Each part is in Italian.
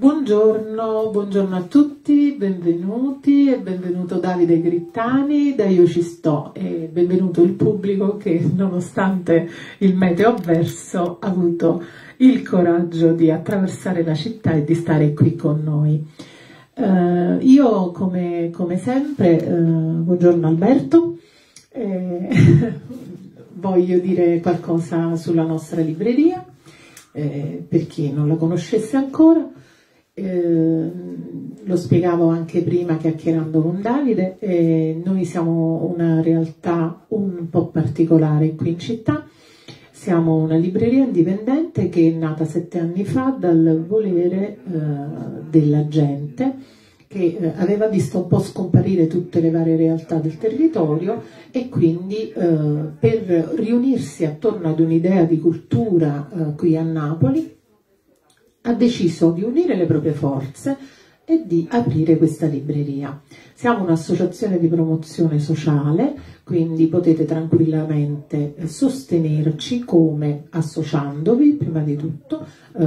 Buongiorno, buongiorno a tutti, benvenuti e benvenuto Davide Grittani da Io Ci Sto e benvenuto il pubblico che nonostante il meteo avverso ha avuto il coraggio di attraversare la città e di stare qui con noi. Uh, io come, come sempre, uh, buongiorno Alberto, eh, voglio dire qualcosa sulla nostra libreria eh, per chi non la conoscesse ancora. Eh, lo spiegavo anche prima chiacchierando con Davide, eh, noi siamo una realtà un po' particolare qui in città, siamo una libreria indipendente che è nata sette anni fa dal volere eh, della gente che eh, aveva visto un po' scomparire tutte le varie realtà del territorio e quindi eh, per riunirsi attorno ad un'idea di cultura eh, qui a Napoli ha deciso di unire le proprie forze e di aprire questa libreria. Siamo un'associazione di promozione sociale, quindi potete tranquillamente sostenerci come associandovi, prima di tutto, eh,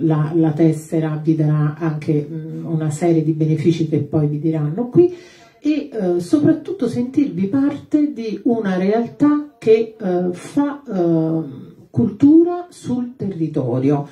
la, la, tessera vi darà anche mh, una serie di benefici che poi vi diranno qui e eh, soprattutto sentirvi parte di una realtà che eh, fa eh, cultura sul territorio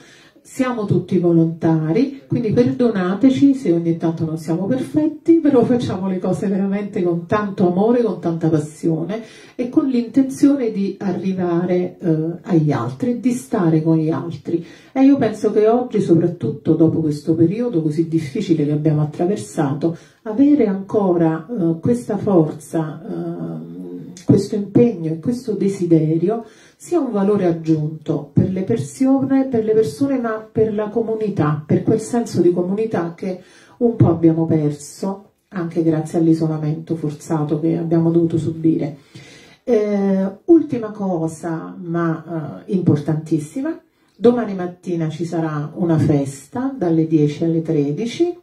siamo tutti volontari, quindi perdonateci se ogni tanto non siamo perfetti, però facciamo le cose veramente con tanto amore, con tanta passione e con l'intenzione di arrivare eh, agli altri, di stare con gli altri. E io penso che oggi, soprattutto dopo questo periodo così difficile che abbiamo attraversato, avere ancora eh, questa forza, eh, questo impegno e questo desiderio sia un valore aggiunto per le persone, per le persone ma per la comunità, per quel senso di comunità che un po' abbiamo perso anche grazie all'isolamento forzato che abbiamo dovuto subire. Eh, ultima cosa, ma eh, importantissima, domani mattina ci sarà una festa dalle 10 alle 13,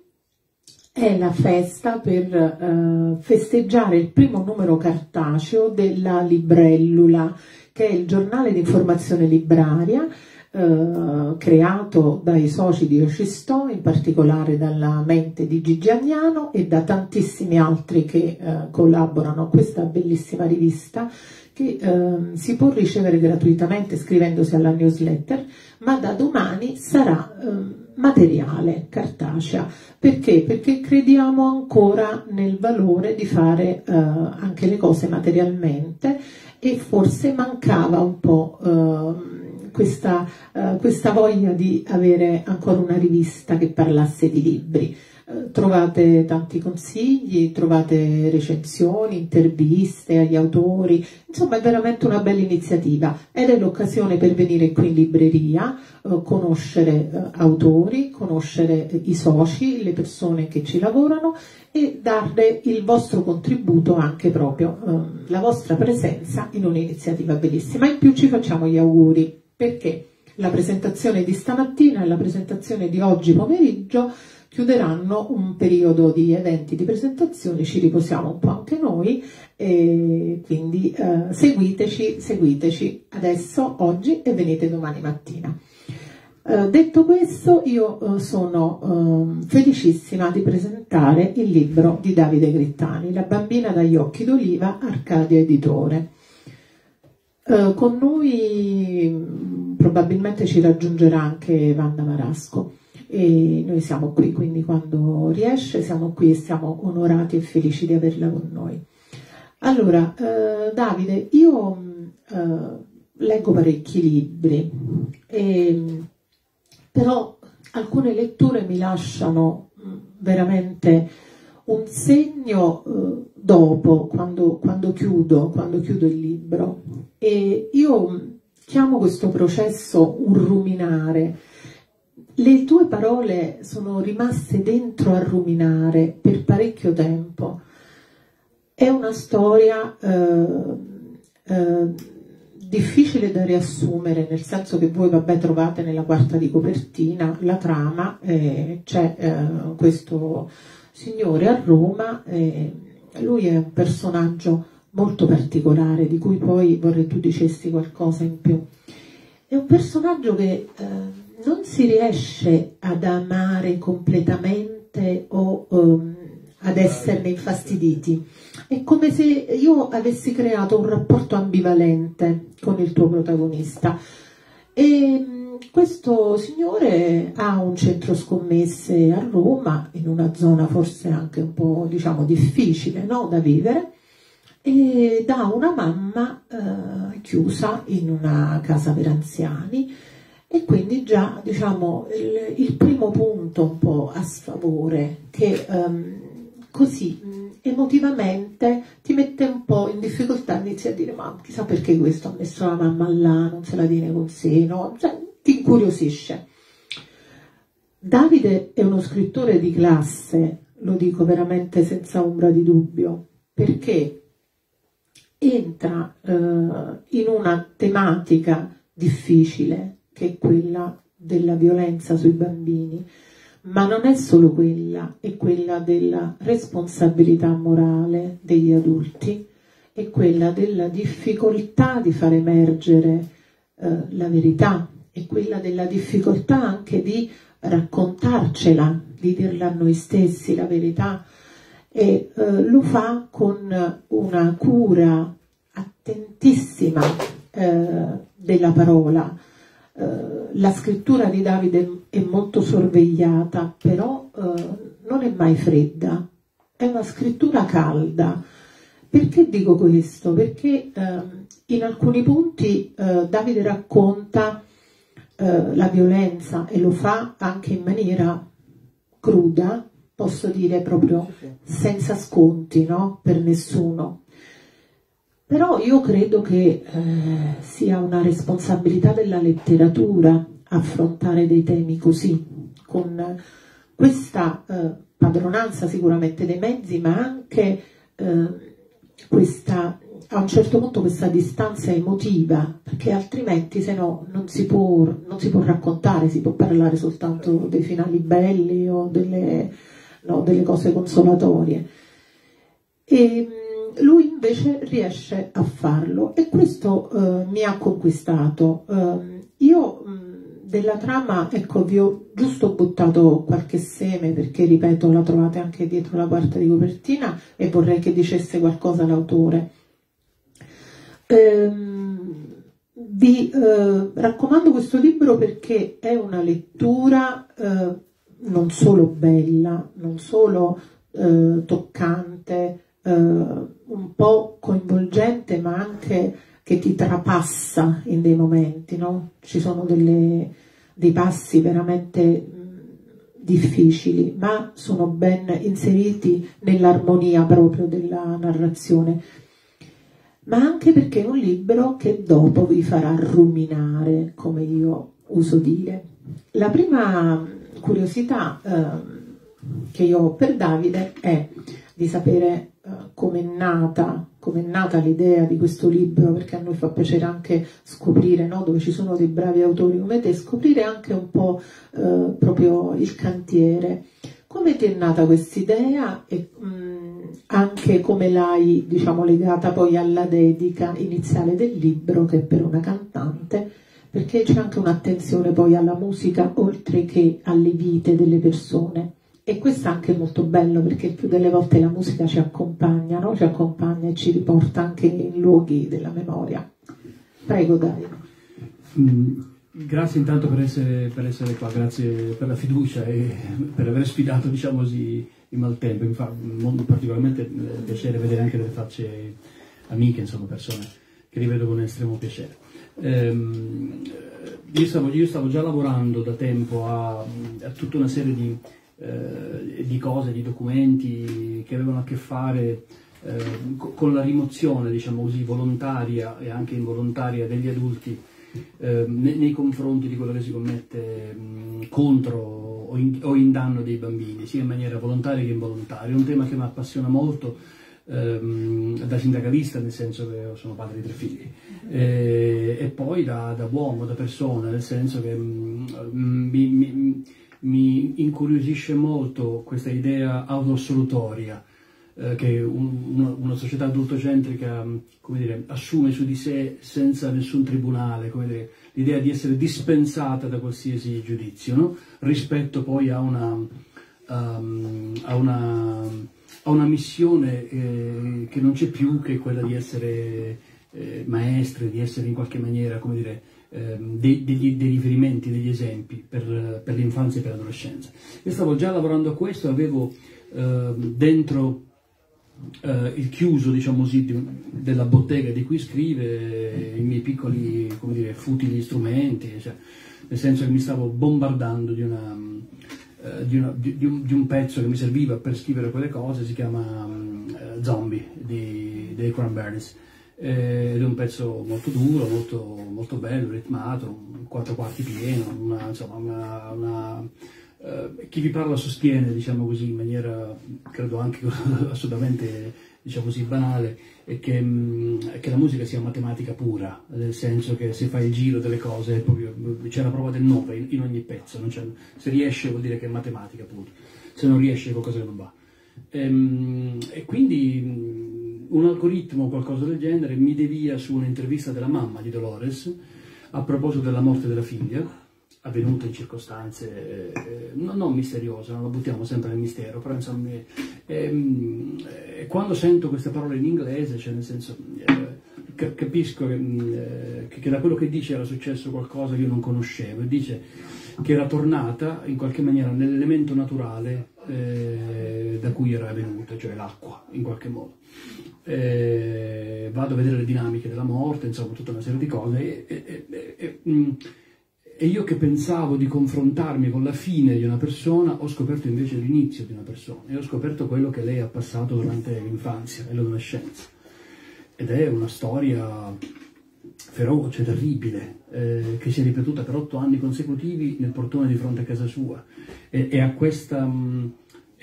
è la festa per eh, festeggiare il primo numero cartaceo della Librellula, che è il giornale di informazione libraria eh, creato dai soci di Ocisto, in particolare dalla mente di Gigi Agnano e da tantissimi altri che eh, collaborano a questa bellissima rivista che eh, si può ricevere gratuitamente scrivendosi alla newsletter, ma da domani sarà ehm, materiale, cartacea. Perché? Perché crediamo ancora nel valore di fare eh, anche le cose materialmente e forse mancava un po' eh, questa, eh, questa voglia di avere ancora una rivista che parlasse di libri. Eh, trovate tanti consigli, trovate recensioni, interviste agli autori, insomma è veramente una bella iniziativa ed è l'occasione per venire qui in libreria, conoscere eh, autori, conoscere eh, i soci, le persone che ci lavorano e dare il vostro contributo anche proprio, eh, la vostra presenza in un'iniziativa bellissima. In più ci facciamo gli auguri perché la presentazione di stamattina e la presentazione di oggi pomeriggio chiuderanno un periodo di eventi di presentazione, ci riposiamo un po' anche noi e quindi eh, seguiteci, seguiteci adesso, oggi e venite domani mattina. Uh, detto questo, io uh, sono uh, felicissima di presentare il libro di Davide Grittani, La bambina dagli occhi d'oliva, Arcadia Editore. Eh, con noi mm, probabilmente ci raggiungerà anche Vanda Marasco e noi siamo qui, quindi quando riesce siamo qui e siamo onorati e felici di averla con noi. Allora, Davide, io leggo parecchi libri e però alcune letture mi lasciano mm, veramente un segno eh, dopo, quando, quando, chiudo, quando chiudo il libro. E io mm, chiamo questo processo un ruminare. Le tue parole sono rimaste dentro a ruminare per parecchio tempo. È una storia eh, eh, difficile da riassumere, nel senso che voi vabbè trovate nella quarta di copertina la trama, eh, c'è eh, questo signore a Roma, eh, lui è un personaggio molto particolare di cui poi vorrei tu dicessi qualcosa in più. È un personaggio che eh, non si riesce ad amare completamente o um, ad esserne infastiditi. È come se io avessi creato un rapporto ambivalente con il tuo protagonista. E questo signore ha un centro scommesse a Roma, in una zona forse anche un po' diciamo difficile no? da vivere, e da una mamma eh, chiusa in una casa per anziani e quindi già diciamo il, il primo punto un po' a sfavore che um, così emotivamente ti mette un po' in difficoltà, inizi a dire ma chissà perché questo ha messo la mamma là, non se la tiene con sé, no? Cioè, ti incuriosisce. Davide è uno scrittore di classe, lo dico veramente senza ombra di dubbio, perché entra eh, in una tematica difficile che è quella della violenza sui bambini, ma non è solo quella, è quella della responsabilità morale degli adulti, è quella della difficoltà di far emergere eh, la verità, è quella della difficoltà anche di raccontarcela, di dirla a noi stessi la verità e eh, lo fa con una cura attentissima eh, della parola. Eh, la scrittura di Davide è molto sorvegliata, però eh, non è mai fredda, è una scrittura calda. Perché dico questo? Perché ehm, in alcuni punti eh, Davide racconta eh, la violenza e lo fa anche in maniera cruda, posso dire proprio senza sconti no? per nessuno. Però io credo che eh, sia una responsabilità della letteratura affrontare dei temi così, con questa eh, padronanza sicuramente dei mezzi, ma anche eh, questa, a un certo punto questa distanza emotiva, perché altrimenti se no non si, può, non si può raccontare, si può parlare soltanto dei finali belli o delle, no, delle cose consolatorie. E, lui invece riesce a farlo e questo eh, mi ha conquistato. Eh, io mh, della trama, ecco, vi ho giusto buttato qualche seme perché, ripeto, la trovate anche dietro la quarta di copertina e vorrei che dicesse qualcosa l'autore. Ehm, vi eh, raccomando questo libro perché è una lettura eh, non solo bella, non solo eh, toccante, eh, un po' coinvolgente ma anche che ti trapassa in dei momenti, no? Ci sono delle, dei passi veramente difficili, ma sono ben inseriti nell'armonia proprio della narrazione. Ma anche perché è un libro che dopo vi farà ruminare, come io uso dire. La prima curiosità eh, che io ho per Davide è di sapere uh, come è nata, come è nata l'idea di questo libro, perché a noi fa piacere anche scoprire no, dove ci sono dei bravi autori come te, scoprire anche un po' uh, proprio il cantiere. Come ti è nata questa idea e mh, mm, anche come l'hai diciamo, legata poi alla dedica iniziale del libro che è per una cantante? Perché c'è anche un'attenzione poi alla musica oltre che alle vite delle persone. E questo è anche molto bello perché più delle volte la musica ci accompagna, no? ci accompagna e ci riporta anche in luoghi della memoria. Prego Dario. Mm, grazie intanto per essere, per essere, qua, grazie per la fiducia e per aver sfidato diciamo così, il maltempo. Mi fa particolarmente eh, piacere vedere anche delle facce amiche, insomma persone che rivedo con estremo piacere. Ehm, io, stavo, io, stavo, già lavorando da tempo a, a tutta una serie di eh, di cose, di documenti che avevano a che fare eh, con la rimozione, diciamo così, volontaria e anche involontaria degli adulti eh, nei, confronti di quello che si commette mh, contro o in, o in, danno dei bambini, sia in maniera volontaria che involontaria. È un tema che mi appassiona molto ehm, da sindacalista, nel senso che sono padre di tre figli, e, e poi da, da, uomo, da persona, nel senso che mh, mi, mi incuriosisce molto questa idea autoassolutoria eh, che un, una, una, società adultocentrica dire, assume su di sé senza nessun tribunale, l'idea di essere dispensata da qualsiasi giudizio, no? rispetto poi a una, um, a una, a una missione eh, che non c'è più che quella di essere eh, maestre, di essere in qualche maniera, come dire, eh, dei, degli, dei, riferimenti, degli esempi per, per l'infanzia e per l'adolescenza. Io stavo già lavorando a questo, avevo ehm, dentro Uh, il chiuso, diciamo così, di, della bottega di cui scrive, i miei piccoli, dire, futili strumenti, cioè, nel senso che mi stavo bombardando di, una, uh, di, una, di, un, un, pezzo che mi serviva per scrivere quelle cose, si chiama uh, Zombie di, Cranberries. Ed è un pezzo molto duro, molto, molto bello, ritmato, un quattro quarti pieno, una, insomma, una, una Uh, chi vi parla sostiene, diciamo così, in maniera credo anche assolutamente diciamo così, banale, che, mh, mm, che, la musica sia matematica pura, nel senso che se fai il giro delle cose c'è la prova del 9 in, in ogni pezzo, se riesce vuol dire che è matematica pura, se non riesce qualcosa che non va. E, ehm, e quindi mh, mm, un algoritmo o qualcosa del genere mi devia su un'intervista della mamma di Dolores a proposito della morte della figlia avvenuto in circostanze eh, non, non, misteriose, non lo buttiamo sempre nel mistero, però insomma, eh, eh, quando sento queste parole in inglese, cioè nel senso, eh, capisco che, mm, eh, che, da quello che dice era successo qualcosa che io non conoscevo, dice che era tornata in qualche maniera nell'elemento naturale eh, da cui era venuta, cioè l'acqua, in qualche modo. Vado a vedere le dinamiche della morte, insomma, tutta una serie di cose. E, e, e, mm, e io che pensavo di confrontarmi con la fine di una persona, ho scoperto invece l'inizio di una persona e ho scoperto quello che lei ha passato durante l'infanzia e l'adolescenza. Ed è una storia feroce, terribile, eh, che si è ripetuta per otto anni consecutivi nel portone di fronte a casa sua. E, a, questa,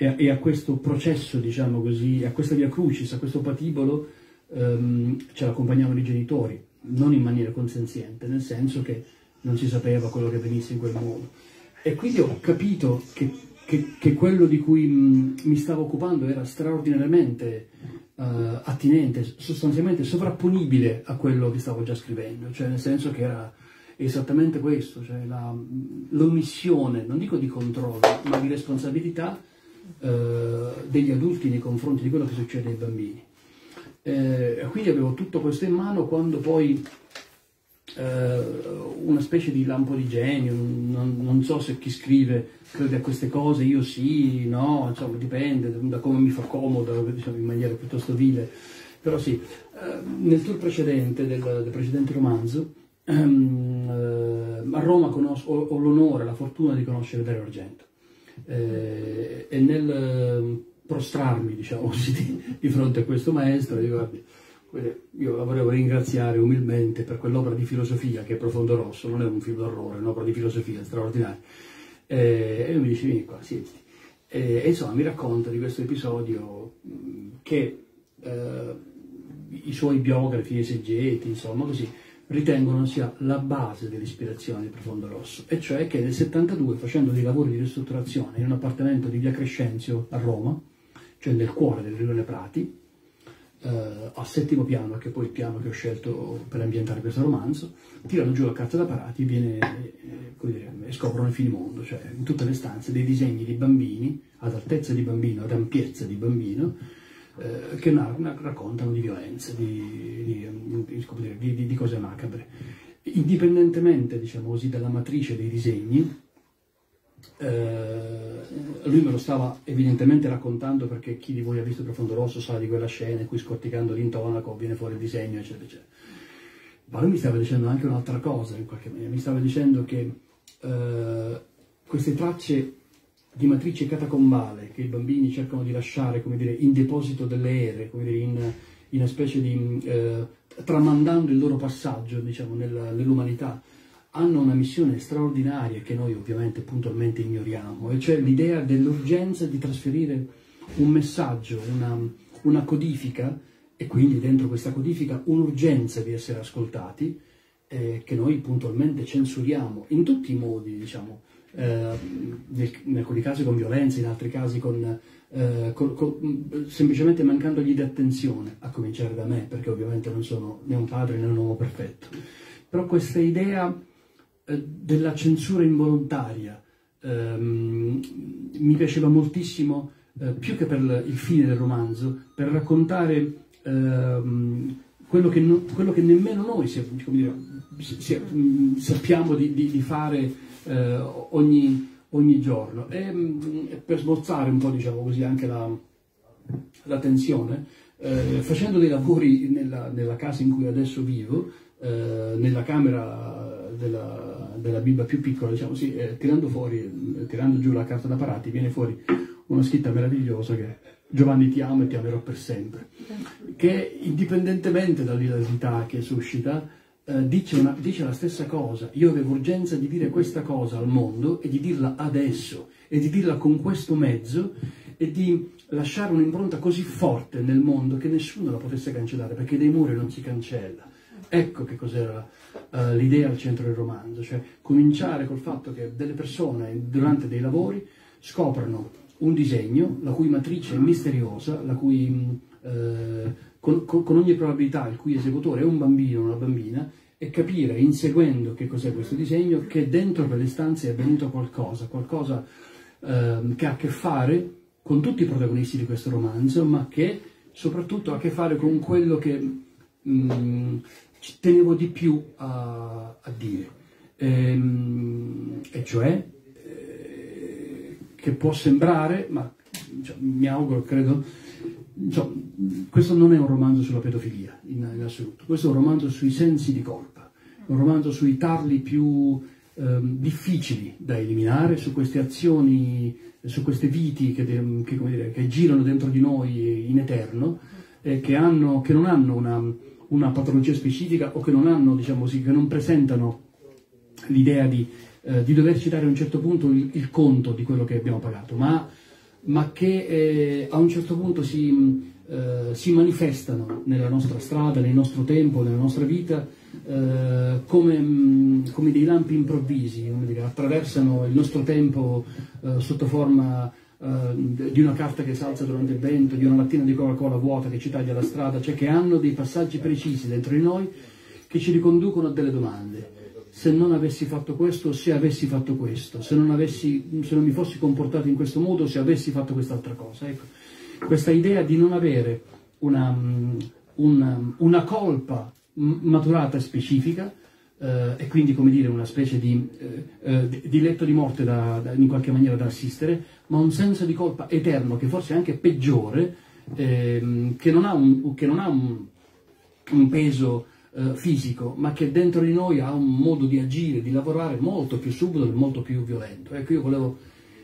e, e a, questo processo, diciamo così, a questa via crucis, a questo patibolo, ehm, ce l'accompagnavano i genitori, non in maniera consenziente, nel senso che non si sapeva quello che venisse in quel modo. E quindi ho capito che, che, che quello di cui mh, mi stavo occupando era straordinariamente uh, attinente, sostanzialmente sovrapponibile a quello che stavo già scrivendo, cioè nel senso che era esattamente questo, cioè l'omissione, non dico di controllo, ma di responsabilità uh, degli adulti nei confronti di quello che succede ai bambini. Eh, quindi avevo tutto questo in mano quando poi eh, una specie di lampo di genio, non, non, so se chi scrive crede a queste cose, io sì, no, insomma dipende da come mi fa comodo, diciamo in maniera piuttosto vile, però sì, eh, nel tour precedente, del, del precedente romanzo, ehm, eh, a Roma conosco, ho, ho l'onore, la fortuna di conoscere Dario Argento eh, e nel eh, prostrarmi, diciamo così, di, di, fronte a questo maestro, dico, guardi, io la volevo ringraziare umilmente per quell'opera di filosofia che è Profondo Rosso, non è un film d'orrore, è un'opera di filosofia straordinaria. E, lui mi dice, vieni qua, siediti. E, e, insomma mi racconta di questo episodio che eh, i suoi biografi, esegeti, insomma così, ritengono sia la base dell'ispirazione di Profondo Rosso, e cioè che nel 72, facendo dei lavori di ristrutturazione in un appartamento di via Crescenzio a Roma, cioè nel cuore del Rione Prati, eh, al settimo piano, che è poi il piano che ho scelto per ambientare questo romanzo, tirano giù la carta da parati viene, eh, dire, e scoprono il finimondo, cioè in tutte le stanze dei disegni di bambini, ad altezza di bambino, ad ampiezza di bambino, eh, che raccontano di violenza, di, di, di, di cose macabre. Indipendentemente, diciamo così, dalla matrice dei disegni, eh, lui me lo stava evidentemente raccontando perché chi di voi ha visto Profondo Rosso sa di quella scena in cui scorticando l'intonaco viene fuori il disegno, eccetera, eccetera. Ma lui mi stava dicendo anche un'altra cosa in qualche maniera, mi stava dicendo che eh, queste tracce di matrice catacombale che i bambini cercano di lasciare, dire, in deposito delle ere, dire, in, in una specie di... Eh, tramandando il loro passaggio, diciamo, nell'umanità, hanno una missione straordinaria che noi ovviamente puntualmente ignoriamo, e cioè l'idea dell'urgenza di trasferire un messaggio, una, una, codifica, e quindi dentro questa codifica un'urgenza di essere ascoltati, eh, che noi puntualmente censuriamo in tutti i modi, diciamo, eh, in alcuni casi con violenza, in altri casi con, eh, con, con, semplicemente mancandogli di attenzione, a cominciare da me, perché ovviamente non sono né un padre né un uomo perfetto. Però questa idea eh, della censura involontaria. Um, mi piaceva moltissimo, uh, più che per il fine del romanzo, per raccontare uh, quello, che no, quello, che nemmeno noi dire, sappiamo di, di, di fare uh, ogni, ogni, giorno. E, um, per smorzare un po', diciamo così, anche la, la tensione, eh, facendo dei lavori nella, nella, casa in cui adesso vivo, eh, nella camera della, della, bimba più piccola, diciamo sì, eh, tirando fuori, eh, tirando giù la carta da parati, viene fuori una scritta meravigliosa che è Giovanni ti amo e ti amerò per sempre, che indipendentemente dall'ilarità che suscita, eh, dice, una, dice la stessa cosa. Io avevo urgenza di dire questa cosa al mondo e di dirla adesso e di dirla con questo mezzo e di lasciare un'impronta così forte nel mondo che nessuno la potesse cancellare, perché dei muri non si cancella. Ecco che cos'era uh, l'idea al centro del romanzo, cioè cominciare col fatto che delle persone durante dei lavori scoprano un disegno la cui matrice è misteriosa, la cui, uh, con, con, ogni probabilità il cui esecutore è un bambino o una bambina, e capire, inseguendo che cos'è questo disegno, che dentro quelle stanze è avvenuto qualcosa, qualcosa uh, che ha a che fare con tutti i protagonisti di questo romanzo, ma che soprattutto ha a che fare con quello che mh, mm, tenevo di più a, a dire, ehm, e cioè eh, che può sembrare, ma cioè, mi auguro, credo, cioè, questo non è un romanzo sulla pedofilia in, in, assoluto, questo è un romanzo sui sensi di colpa, un romanzo sui tarli più ehm, difficili da eliminare, su queste azioni su queste viti che, che, dire, che, girano dentro di noi in eterno, eh, che, hanno, che, non hanno una, una, patologia specifica o che non, hanno, diciamo così, che non presentano l'idea di, eh, di, doverci dare a un certo punto il, il, conto di quello che abbiamo pagato, ma, ma che eh, a un certo punto si, eh, si manifestano nella nostra strada, nel nostro tempo, nella nostra vita eh, come, mm, come, dei lampi improvvisi, dire, attraversano il nostro tempo eh, sotto forma eh, di una carta che si alza durante il vento, di una lattina di Coca-Cola vuota che ci taglia la strada, cioè che hanno dei passaggi precisi dentro di noi che ci riconducono a delle domande. Se non avessi fatto questo, se avessi fatto questo, se non, avessi, se non mi fossi comportato in questo modo, se avessi fatto quest'altra cosa. Ecco, questa idea di non avere una, mm, una, una colpa maturata specifica eh, e quindi come dire una specie di, eh, eh di letto di morte da, da, in qualche maniera da assistere, ma un senso di colpa eterno che forse è anche peggiore, ehm, che non ha un, non ha un, un peso eh, fisico, ma che dentro di noi ha un modo di agire, di lavorare molto più subito e molto più violento. Ecco, io volevo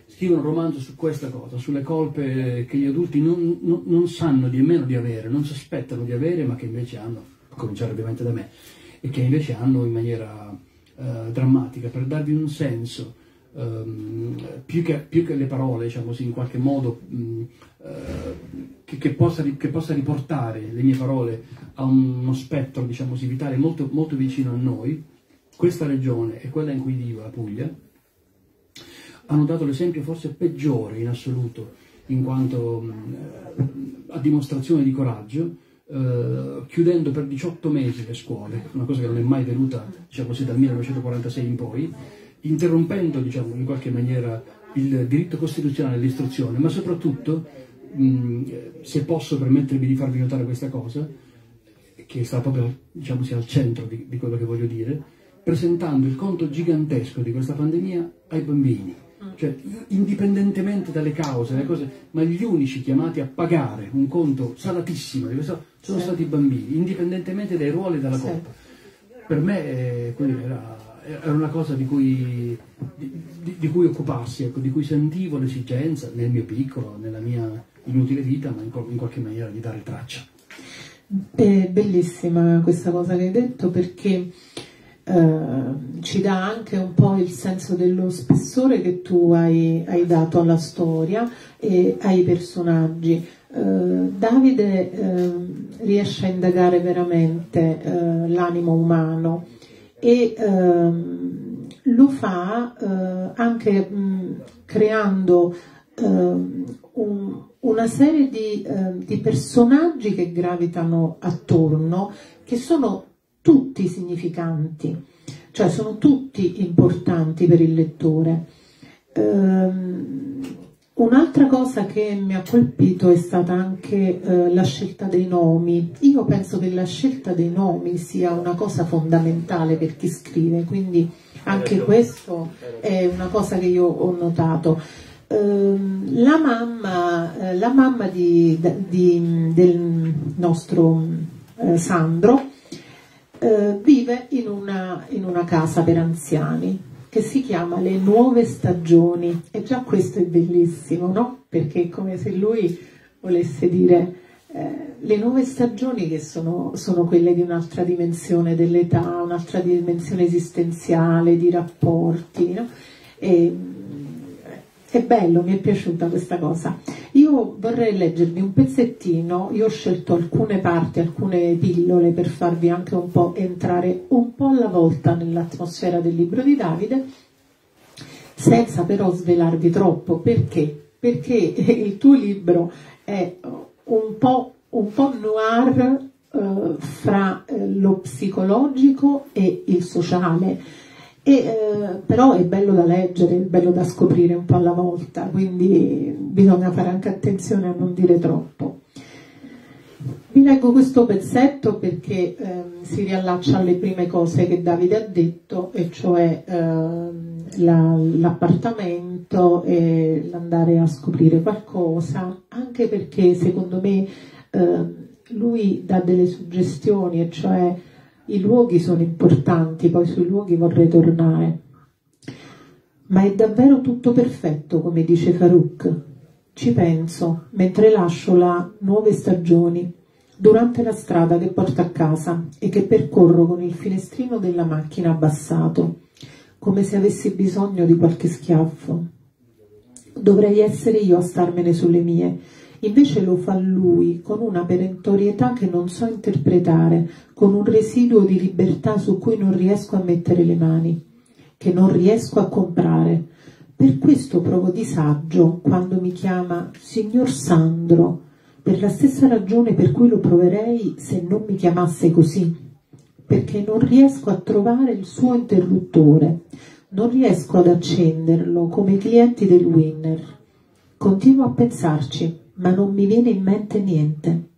scrivere un romanzo su questa cosa, sulle colpe che gli adulti non, non, non sanno nemmeno di avere, non sospettano di avere, ma che invece hanno cominciare ovviamente da me, e che invece hanno in maniera eh, drammatica, per darvi un senso, ehm, più, che, più, che, le parole, diciamo così, in qualche modo, eh, che, che, possa, che, possa, riportare le mie parole a uno spettro, diciamo così, vitale molto, molto vicino a noi, questa regione e quella in cui vivo, la Puglia, hanno dato l'esempio forse peggiore in assoluto, in quanto mh, a dimostrazione di coraggio, eh, chiudendo per 18 mesi le scuole, una cosa che non è mai venuta diciamo così, dal 1946 in poi, interrompendo diciamo, in qualche maniera il diritto costituzionale all'istruzione, ma soprattutto, mh, se posso permettermi di farvi notare questa cosa, che sta proprio diciamo, sia al centro di, di quello che voglio dire, presentando il conto gigantesco di questa pandemia ai bambini cioè indipendentemente dalle cause, cose, ma gli unici chiamati a pagare un conto salatissimo di questo sono sì. stati i bambini, indipendentemente dai ruoli e dalla colpa. Per me eh, era, era, una cosa di cui, di, di, di cui occuparsi, ecco, di cui sentivo l'esigenza nel mio piccolo, nella mia inutile vita, ma in, in qualche maniera di dare traccia. È bellissima questa cosa che hai detto perché eh, ci dà anche un po' il senso dello spessore che tu hai, hai dato alla storia e ai personaggi. Uh, Davide uh, riesce a indagare veramente uh, l'animo umano e ehm, lo fa anche mh, creando ehm, un, una serie di, di personaggi che gravitano attorno, che sono tutti significanti. cioè sono tutti importanti per il lettore. Um, Un'altra cosa che mi ha colpito è stata anche eh, la scelta dei nomi. Io penso che la scelta dei nomi sia una cosa fondamentale per chi scrive, quindi anche questo è una cosa che io ho notato. Eh, la mamma, eh, la mamma di, di, del nostro eh, Sandro eh, vive in una, in una casa per anziani che si chiama Le nuove stagioni e già questo è bellissimo, no? Perché è come se lui volesse dire eh, le nuove stagioni che sono, sono quelle di un'altra dimensione dell'età, un'altra dimensione esistenziale, di rapporti, no? E, è bello, mi è piaciuta questa cosa. Io vorrei leggervi un pezzettino, io ho scelto alcune parti, alcune pillole per farvi anche un po' entrare un po' alla volta nell'atmosfera del libro di Davide, senza però svelarvi troppo. Perché? Perché il tuo libro è un po', un po noir eh, fra eh, lo psicologico e il sociale e, eh, però è bello da leggere, è bello da scoprire un po' alla volta, quindi bisogna fare anche attenzione a non dire troppo. Vi leggo questo pezzetto perché eh, si riallaccia alle prime cose che Davide ha detto, e cioè eh, la, l'appartamento e l'andare a scoprire qualcosa, anche perché secondo me eh, lui dà delle suggestioni, e cioè i luoghi sono importanti, poi sui luoghi vorrei tornare. Ma è davvero tutto perfetto, come dice Farouk. Ci penso mentre lascio la nuove stagioni durante la strada che porta a casa e che percorro con il finestrino della macchina abbassato, come se avessi bisogno di qualche schiaffo. Dovrei essere io a starmene sulle mie Invece lo fa lui con una perentorietà che non so interpretare, con un residuo di libertà su cui non riesco a mettere le mani, che non riesco a comprare. Per questo provo disagio quando mi chiama signor Sandro, per la stessa ragione per cui lo proverei se non mi chiamasse così, perché non riesco a trovare il suo interruttore, non riesco ad accenderlo come i clienti del Winner. Continuo a pensarci ma non mi viene in mente niente.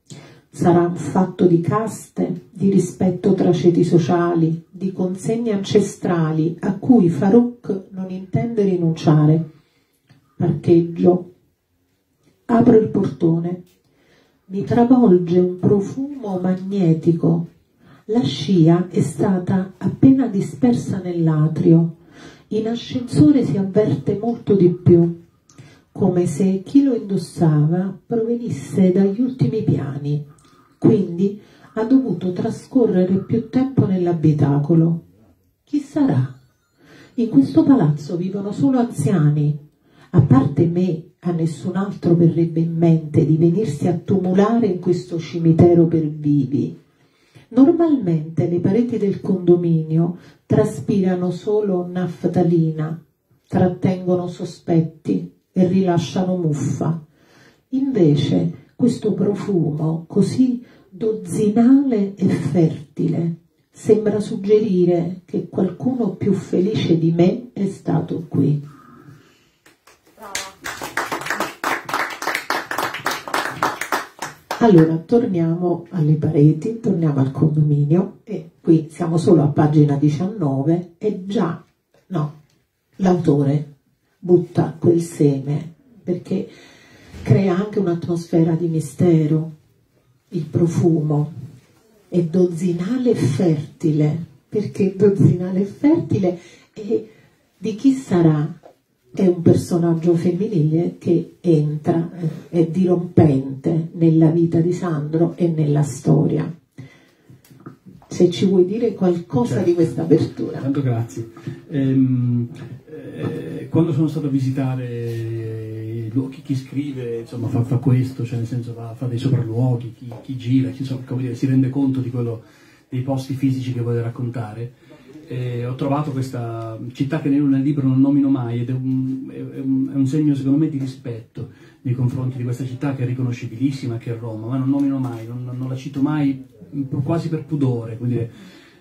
Sarà un fatto di caste, di rispetto tra ceti sociali, di consegne ancestrali a cui Farouk non intende rinunciare. Parcheggio. Apro il portone. Mi travolge un profumo magnetico. La scia è stata appena dispersa nell'atrio. In ascensore si avverte molto di più come se chi lo indossava provenisse dagli ultimi piani, quindi ha dovuto trascorrere più tempo nell'abitacolo. Chi sarà? In questo palazzo vivono solo anziani. A parte me, a nessun altro verrebbe in mente di venirsi a tumulare in questo cimitero per vivi. Normalmente le pareti del condominio traspirano solo naftalina, trattengono sospetti, e rilasciano muffa. Invece questo profumo così dozzinale e fertile sembra suggerire che qualcuno più felice di me è stato qui. Allora, torniamo alle pareti, torniamo al condominio e qui siamo solo a pagina 19 e già, no, l'autore butta quel seme, perché crea anche un'atmosfera di mistero, il profumo, è dozzinale e fertile, perché dozzinale e fertile e di chi sarà? È un personaggio femminile che entra, è dirompente nella vita di Sandro e nella storia. Se ci vuoi dire qualcosa certo. di questa apertura. Tanto grazie. Ehm, eh, quando sono stato a visitare chi, chi scrive insomma, fa, fa, questo, cioè nel senso fa, fa dei sopralluoghi, chi, chi gira, chi, insomma, dire, si rende conto quello, dei posti fisici che vuole raccontare. E ho trovato questa città che nel libro non nomino mai ed è un, è, un, è un, segno secondo me di rispetto nei confronti di questa città che è riconoscibilissima, che è Roma, ma non nomino mai, non, non la cito mai quasi per pudore. Quindi,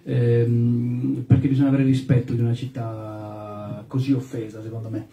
ehm, perché bisogna avere rispetto di una città così offesa, secondo me.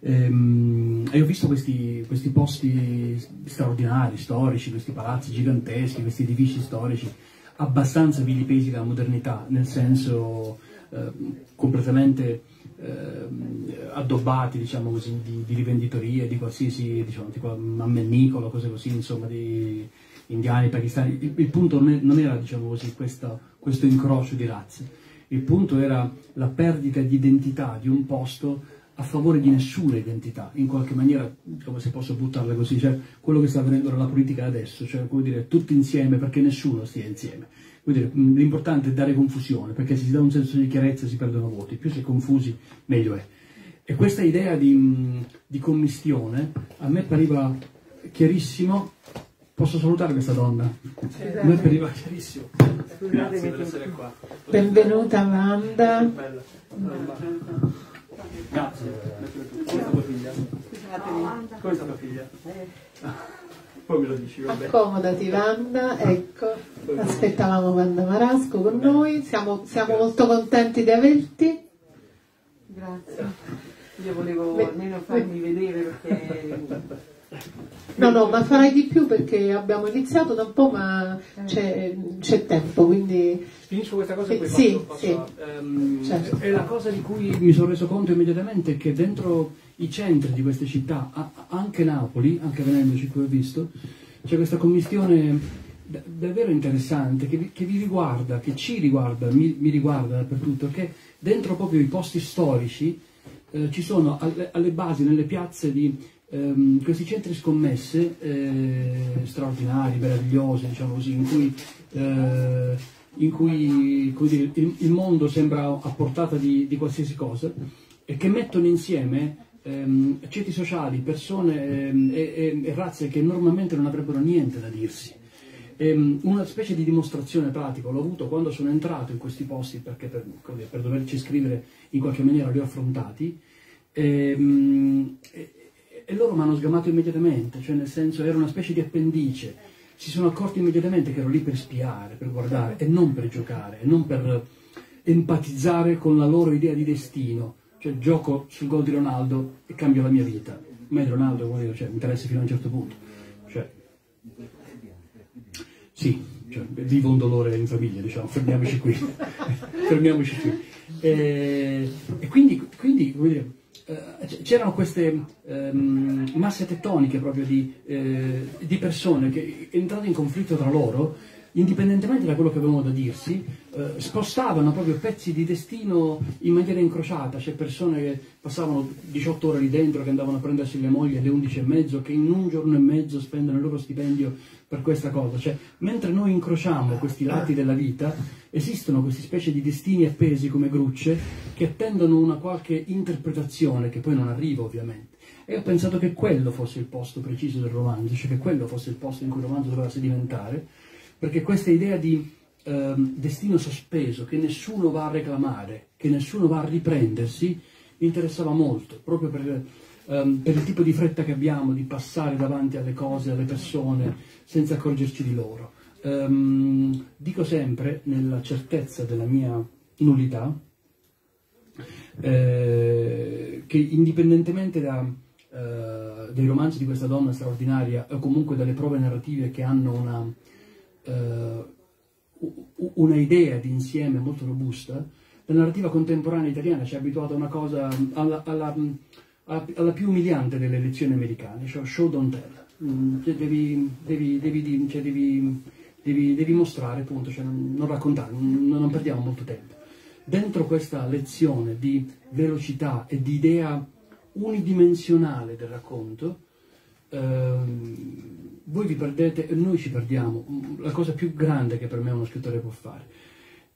Ehm, e ho visto questi, questi posti straordinari, storici, questi palazzi giganteschi, questi edifici storici, abbastanza vilipesi dalla modernità, nel senso eh, completamente eh, addobbati, diciamo così, di, di rivenditorie, di qualsiasi, diciamo, tipo ammennicolo, cose così, insomma, di indiani, pakistani. Il, il punto non, è, non, era, diciamo così, questo, questo incrocio di razze. Il punto era la perdita di identità di un posto a favore di nessuna identità, in qualche maniera, come se posso buttarla così, cioè quello che sta avvenendo nella politica adesso, cioè come dire tutti insieme perché nessuno stia insieme. L'importante è dare confusione, perché se si dà un senso di chiarezza si perdono voti, più si è confusi meglio è. E questa idea di, di commistione a me pareva chiarissimo. Posso salutare questa donna? A me pareva chiarissimo. Grazie per essere qua. Benvenuta Amanda. Bella. Grazie. Come sta tua figlia? Come sta tua figlia? Poi me lo dici, vabbè. Accomodati Wanda, ecco. Aspettavamo Wanda Marasco con noi, siamo, siamo molto contenti di averti. Grazie. Io volevo almeno farmi vedere perché No, no, ma farai di più perché abbiamo iniziato da un po', ma c'è, tempo, quindi... Finisco questa cosa e poi sì, passo, sì. Um, certo. E la cosa di cui mi sono reso conto immediatamente è che dentro i centri di queste città, anche Napoli, anche venendoci qui ho visto, c'è questa commissione davvero interessante che vi, che vi, riguarda, che ci riguarda, mi, mi, riguarda dappertutto, che dentro proprio i posti storici eh, ci sono alle, alle, basi, nelle piazze di ehm, questi centri scommesse eh, straordinari, meravigliosi, diciamo così, in cui, eh, in cui dire, il, il, mondo sembra a portata di, di, qualsiasi cosa e che mettono insieme ehm, ceti sociali, persone ehm, e, e, razze che normalmente non avrebbero niente da dirsi. Ehm, una specie di dimostrazione pratica l'ho avuto quando sono entrato in questi posti perché per, per doverci scrivere in qualche maniera li ho affrontati. Ehm, e, e loro mi hanno sgamato immediatamente, cioè nel senso era una specie di appendice. Si sono accorti immediatamente che ero lì per spiare, per guardare e non per giocare, e non per empatizzare con la loro idea di destino. Cioè gioco sul gol di Ronaldo e cambio la mia vita. A me di Ronaldo dire, cioè, mi interessa fino a un certo punto. Cioè, sì, cioè, vivo un dolore in famiglia, diciamo, fermiamoci qui. fermiamoci qui. E, e quindi, quindi come dire, c'erano queste ehm, masse tettoniche proprio di, eh, di, persone che entrate in conflitto tra loro, indipendentemente da quello che avevano da dirsi, eh, spostavano proprio pezzi di destino in maniera incrociata. C'è persone che passavano 18 ore lì dentro, che andavano a prendersi le mogli alle 11 e mezzo, che in un giorno e mezzo spendono il loro stipendio per questa cosa. Cioè, mentre noi incrociamo questi lati della vita, esistono queste specie di destini appesi come grucce che attendono una qualche interpretazione che poi non arriva ovviamente. E ho pensato che quello fosse il posto preciso del romanzo, cioè che quello fosse il posto in cui il romanzo doveva sedimentare, perché questa idea di eh, destino sospeso, che nessuno va a reclamare, che nessuno va a riprendersi, mi interessava molto, proprio per, ehm, per il tipo di fretta che abbiamo di passare davanti alle cose, alle persone, senza accorgerci di loro. Um, dico sempre, nella certezza della mia nullità, eh, che indipendentemente da, eh, dai romanzi di questa donna straordinaria o comunque dalle prove narrative che hanno una, eh, una idea di insieme molto robusta, la narrativa contemporanea italiana ci ha abituato a una cosa, alla, alla, alla più umiliante delle lezioni americane, cioè show don't tell. Mm, devi, devi, devi, cioè devi mostrare, appunto, cioè non, raccontare, non, non perdiamo molto tempo. Dentro questa lezione di velocità e di idea unidimensionale del racconto, ehm, voi vi perdete e noi ci perdiamo. La cosa più grande che per me uno scrittore può fare.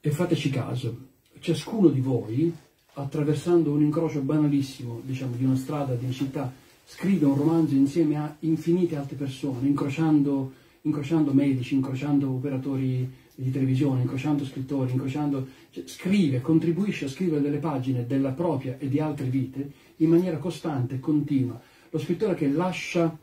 E fateci caso, ciascuno di voi, attraversando un incrocio banalissimo, diciamo, di una strada, di una città, scrive un romanzo insieme a infinite altre persone, incrociando incrociando medici, incrociando operatori di televisione, incrociando scrittori, incrociando, cioè, scrive, contribuisce a scrivere delle pagine della propria e di altre vite in maniera costante continua. Lo scrittore che lascia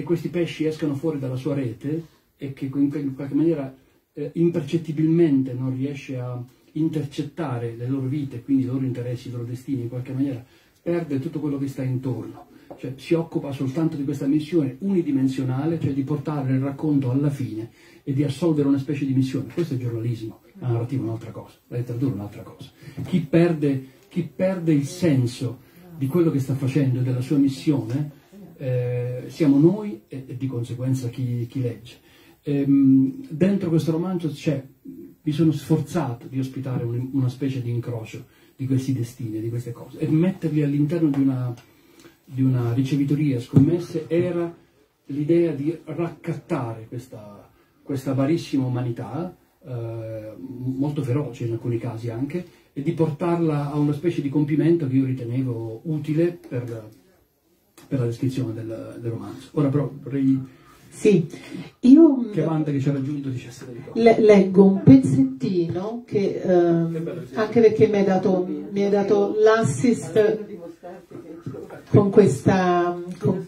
che questi pesci escano fuori dalla sua rete e che in qualche maniera eh, impercettibilmente non riesce a, intercettare le loro vite, quindi i loro interessi, i loro destini in qualche maniera, perde tutto quello che sta intorno. Cioè, si occupa soltanto di questa missione unidimensionale, cioè di portare il racconto alla fine e di assolvere una specie di missione. Questo è il giornalismo, la narrativa è un'altra cosa, la letteratura è un'altra cosa. Chi perde, chi perde il senso di quello che sta facendo e della sua missione eh, siamo noi e, e, di conseguenza chi, chi legge. Ehm, dentro questo romanzo mi sono sforzato di ospitare un, una specie di incrocio di questi destini, di queste cose, e metterli all'interno di una, di una ricevitoria scommesse era l'idea di raccattare questa, questa varissima umanità, eh, molto feroce in alcuni casi anche, e di portarla a una specie di compimento che io ritenevo utile per, per la descrizione del, del, romanzo. Ora però vorrei... Sì, io che Wanda che ci ha raggiunto dicesse delle cose. Le, leggo un pezzettino che, eh, anche perché mi hai dato, mi hai dato l'assist con questa, con,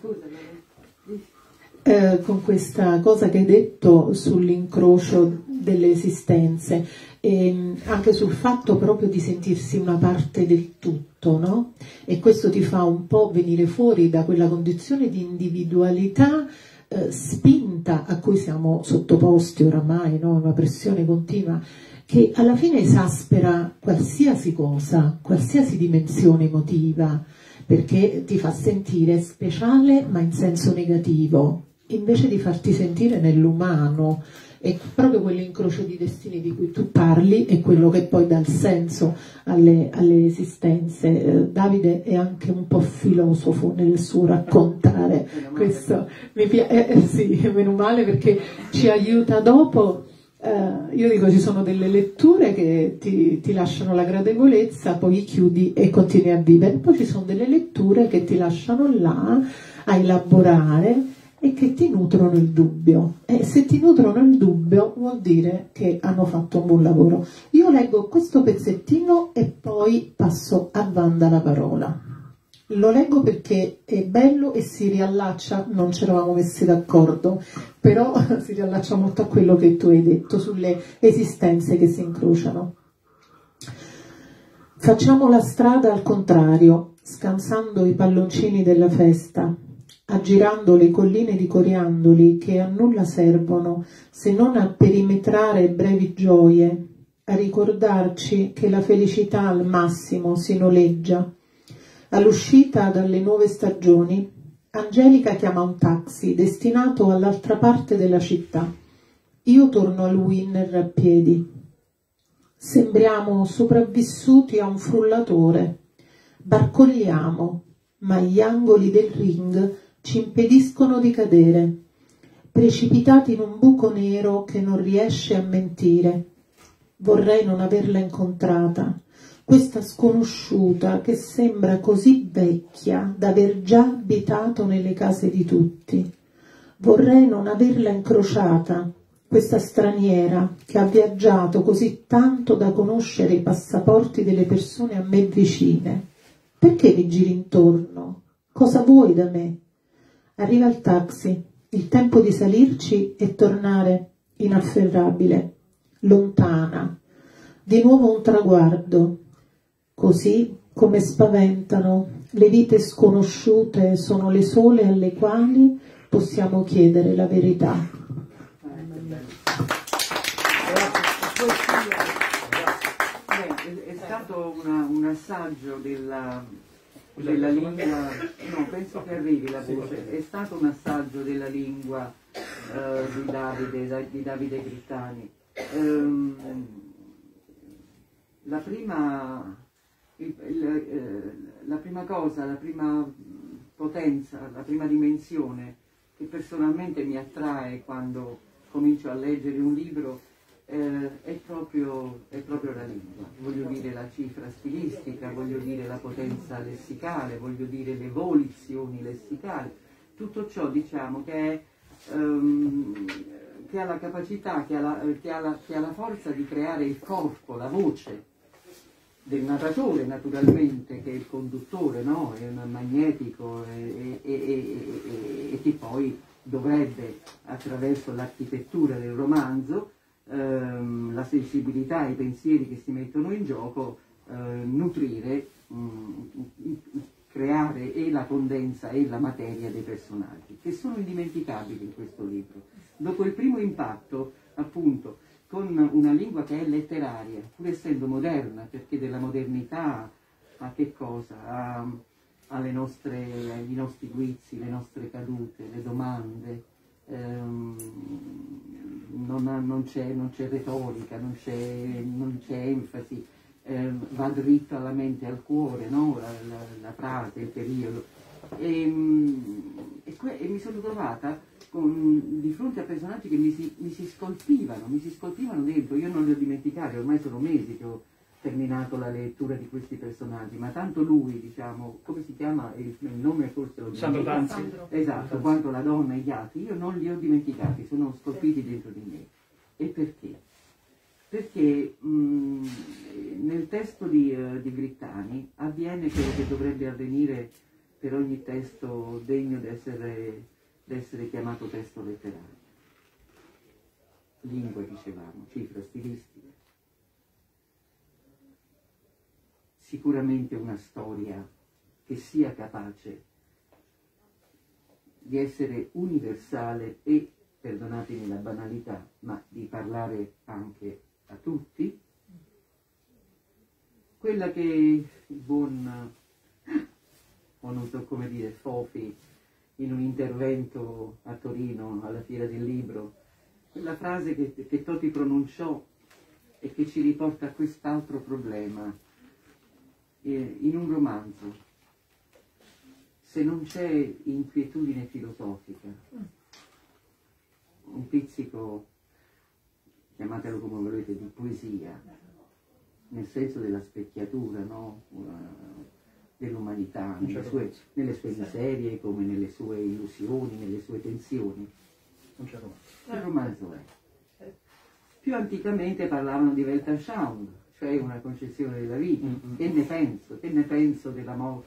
eh, con questa cosa che hai detto sull'incrocio delle esistenze e anche sul fatto proprio di sentirsi una parte del tutto, no? E questo ti fa un po' venire fuori da quella condizione di individualità eh, spinta a cui siamo sottoposti oramai, no? Una pressione continua che alla fine esaspera qualsiasi cosa, qualsiasi dimensione emotiva, perché ti fa sentire speciale ma in senso negativo, invece di farti sentire nell'umano, e proprio quell'incrocio di destini di cui tu parli è quello che poi dà il senso alle, alle esistenze. Eh, Davide è anche un po' filosofo nel suo raccontare questo. Mi piace, eh, eh, sì, meno male perché ci aiuta dopo. Uh, io dico ci sono delle letture che ti, ti, lasciano la gradevolezza, poi chiudi e continui a vivere, poi ci sono delle letture che ti lasciano là a elaborare e che ti nutrono il dubbio. E se ti nutrono il dubbio vuol dire che hanno fatto un buon lavoro. Io leggo questo pezzettino e poi passo a Wanda la parola. Lo leggo perché è bello e si riallaccia, non ci eravamo messi d'accordo, però si riallaccia molto a quello che tu hai detto sulle esistenze che si incrociano. Facciamo la strada al contrario, scansando i palloncini della festa, aggirando le colline di coriandoli che a nulla servono se non a perimetrare brevi gioie, a ricordarci che la felicità al massimo si noleggia. All'uscita dalle nuove stagioni, Angelica chiama un taxi destinato all'altra parte della città. Io torno al Winner a piedi. Sembriamo sopravvissuti a un frullatore. Barcolliamo, ma gli angoli del ring ci impediscono di cadere, precipitati in un buco nero che non riesce a mentire. Vorrei non averla incontrata, questa sconosciuta che sembra così vecchia da aver già abitato nelle case di tutti. Vorrei non averla incrociata, questa straniera che ha viaggiato così tanto da conoscere i passaporti delle persone a me vicine. Perché mi giri intorno? Cosa vuoi da me? Arriva il taxi, il tempo di salirci e tornare inafferrabile, lontana, di nuovo un traguardo, così come spaventano le vite sconosciute sono le sole alle quali possiamo chiedere la verità. È stato una, un assaggio della della lingua, no, penso che arrivi la voce, è stato un assaggio della lingua eh, di, Davide, di Davide Grittani. Um, la, prima, il, il, eh, la prima cosa, la prima potenza, la prima dimensione che personalmente mi attrae quando comincio a leggere un libro eh, è, proprio, è, proprio, la lingua, voglio dire la cifra stilistica, voglio dire la potenza lessicale, voglio dire le volizioni lessicali, tutto ciò diciamo che, è, um, che ha la capacità, che ha la, che, ha la, che ha la, forza di creare il corpo, la voce del narratore naturalmente, che è il conduttore, no? è un magnetico e, e, e, e che poi dovrebbe attraverso l'architettura del romanzo ehm, la sensibilità e i pensieri che si mettono in gioco, eh, nutrire, mh, mm, creare e la condensa e la materia dei personaggi, che sono indimenticabili in questo libro. Dopo il primo impatto, appunto, con una lingua che è letteraria, pur essendo moderna, perché della modernità a che cosa? A, nostre, ai nostri guizzi, le nostre cadute, le domande, ehm, non, c'è, retorica, non c'è, enfasi, ehm, va dritto alla mente e al cuore, no? la, la, la, frase, il periodo. E, ehm, e, que- e mi sono trovata con, di fronte a personaggi che mi si, mi si, scolpivano, mi si scolpivano dentro, io non li ho dimenticati, ormai sono mesi che ho terminato la lettura di questi personaggi, ma tanto lui, diciamo, come si chiama il, il nome forse lo Sandro. Esatto, quanto la donna e gli altri, io non li ho dimenticati, sono scolpiti dentro di me. E perché? Perché mh, nel testo di, uh, di Grittani avviene quello che dovrebbe avvenire per ogni testo degno di essere, essere chiamato testo letterario. Lingua, dicevamo, cifra stilistica sicuramente una storia che sia capace di essere universale e, perdonatemi la banalità, ma di parlare anche a tutti. Quella che il buon, o non so come dire, Fofi, in un intervento a Torino alla Fiera del Libro, quella frase che, che Toti pronunciò e che ci riporta a quest'altro problema, eh, in un romanzo, se non c'è inquietudine filosofica, un pizzico, chiamatelo come volete, di poesia, nel senso della specchiatura, no? dell'umanità, nelle sue, nelle sue miserie come nelle sue illusioni, nelle sue tensioni. Non c'è romanzo. Il romanzo è. Più anticamente parlavano di Weltanschauung, cioè una concezione della vita. Mm-hmm. Che ne penso? Che ne penso della morte?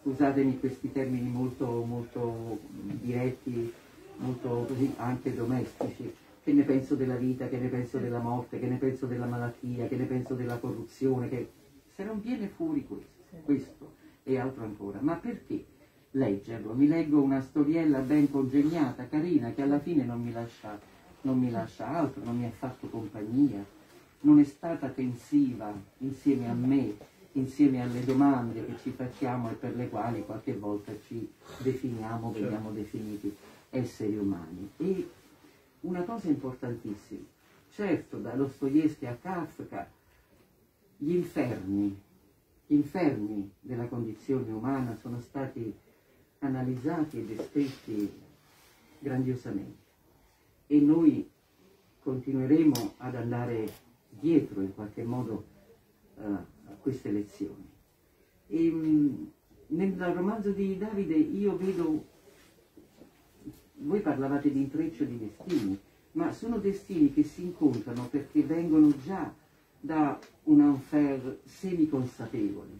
Scusatemi questi termini molto, molto diretti, molto così anche domestici. Che ne penso della vita, che ne penso della morte, che ne penso della malattia, che ne penso della corruzione, che se non viene fuori questo, questo e altro ancora. Ma perché leggerlo? Mi leggo una storiella ben congegnata, carina, che alla fine non mi lascia, non mi lascia altro, non mi ha fatto compagnia non è stata tensiva insieme a me, insieme alle domande che ci facciamo e per le quali qualche volta ci definiamo, certo. veniamo definiti esseri umani. E una cosa importantissima, certo da Dostoevsky a Kafka, gli inferni, gli inferni della condizione umana sono stati analizzati e descritti grandiosamente e noi continueremo ad andare dietro in qualche modo uh, a queste lezioni. E, mh, nel romanzo di Davide io vedo, voi parlavate di intreccio di destini, ma sono destini che si incontrano perché vengono già da un enfer semiconsapevole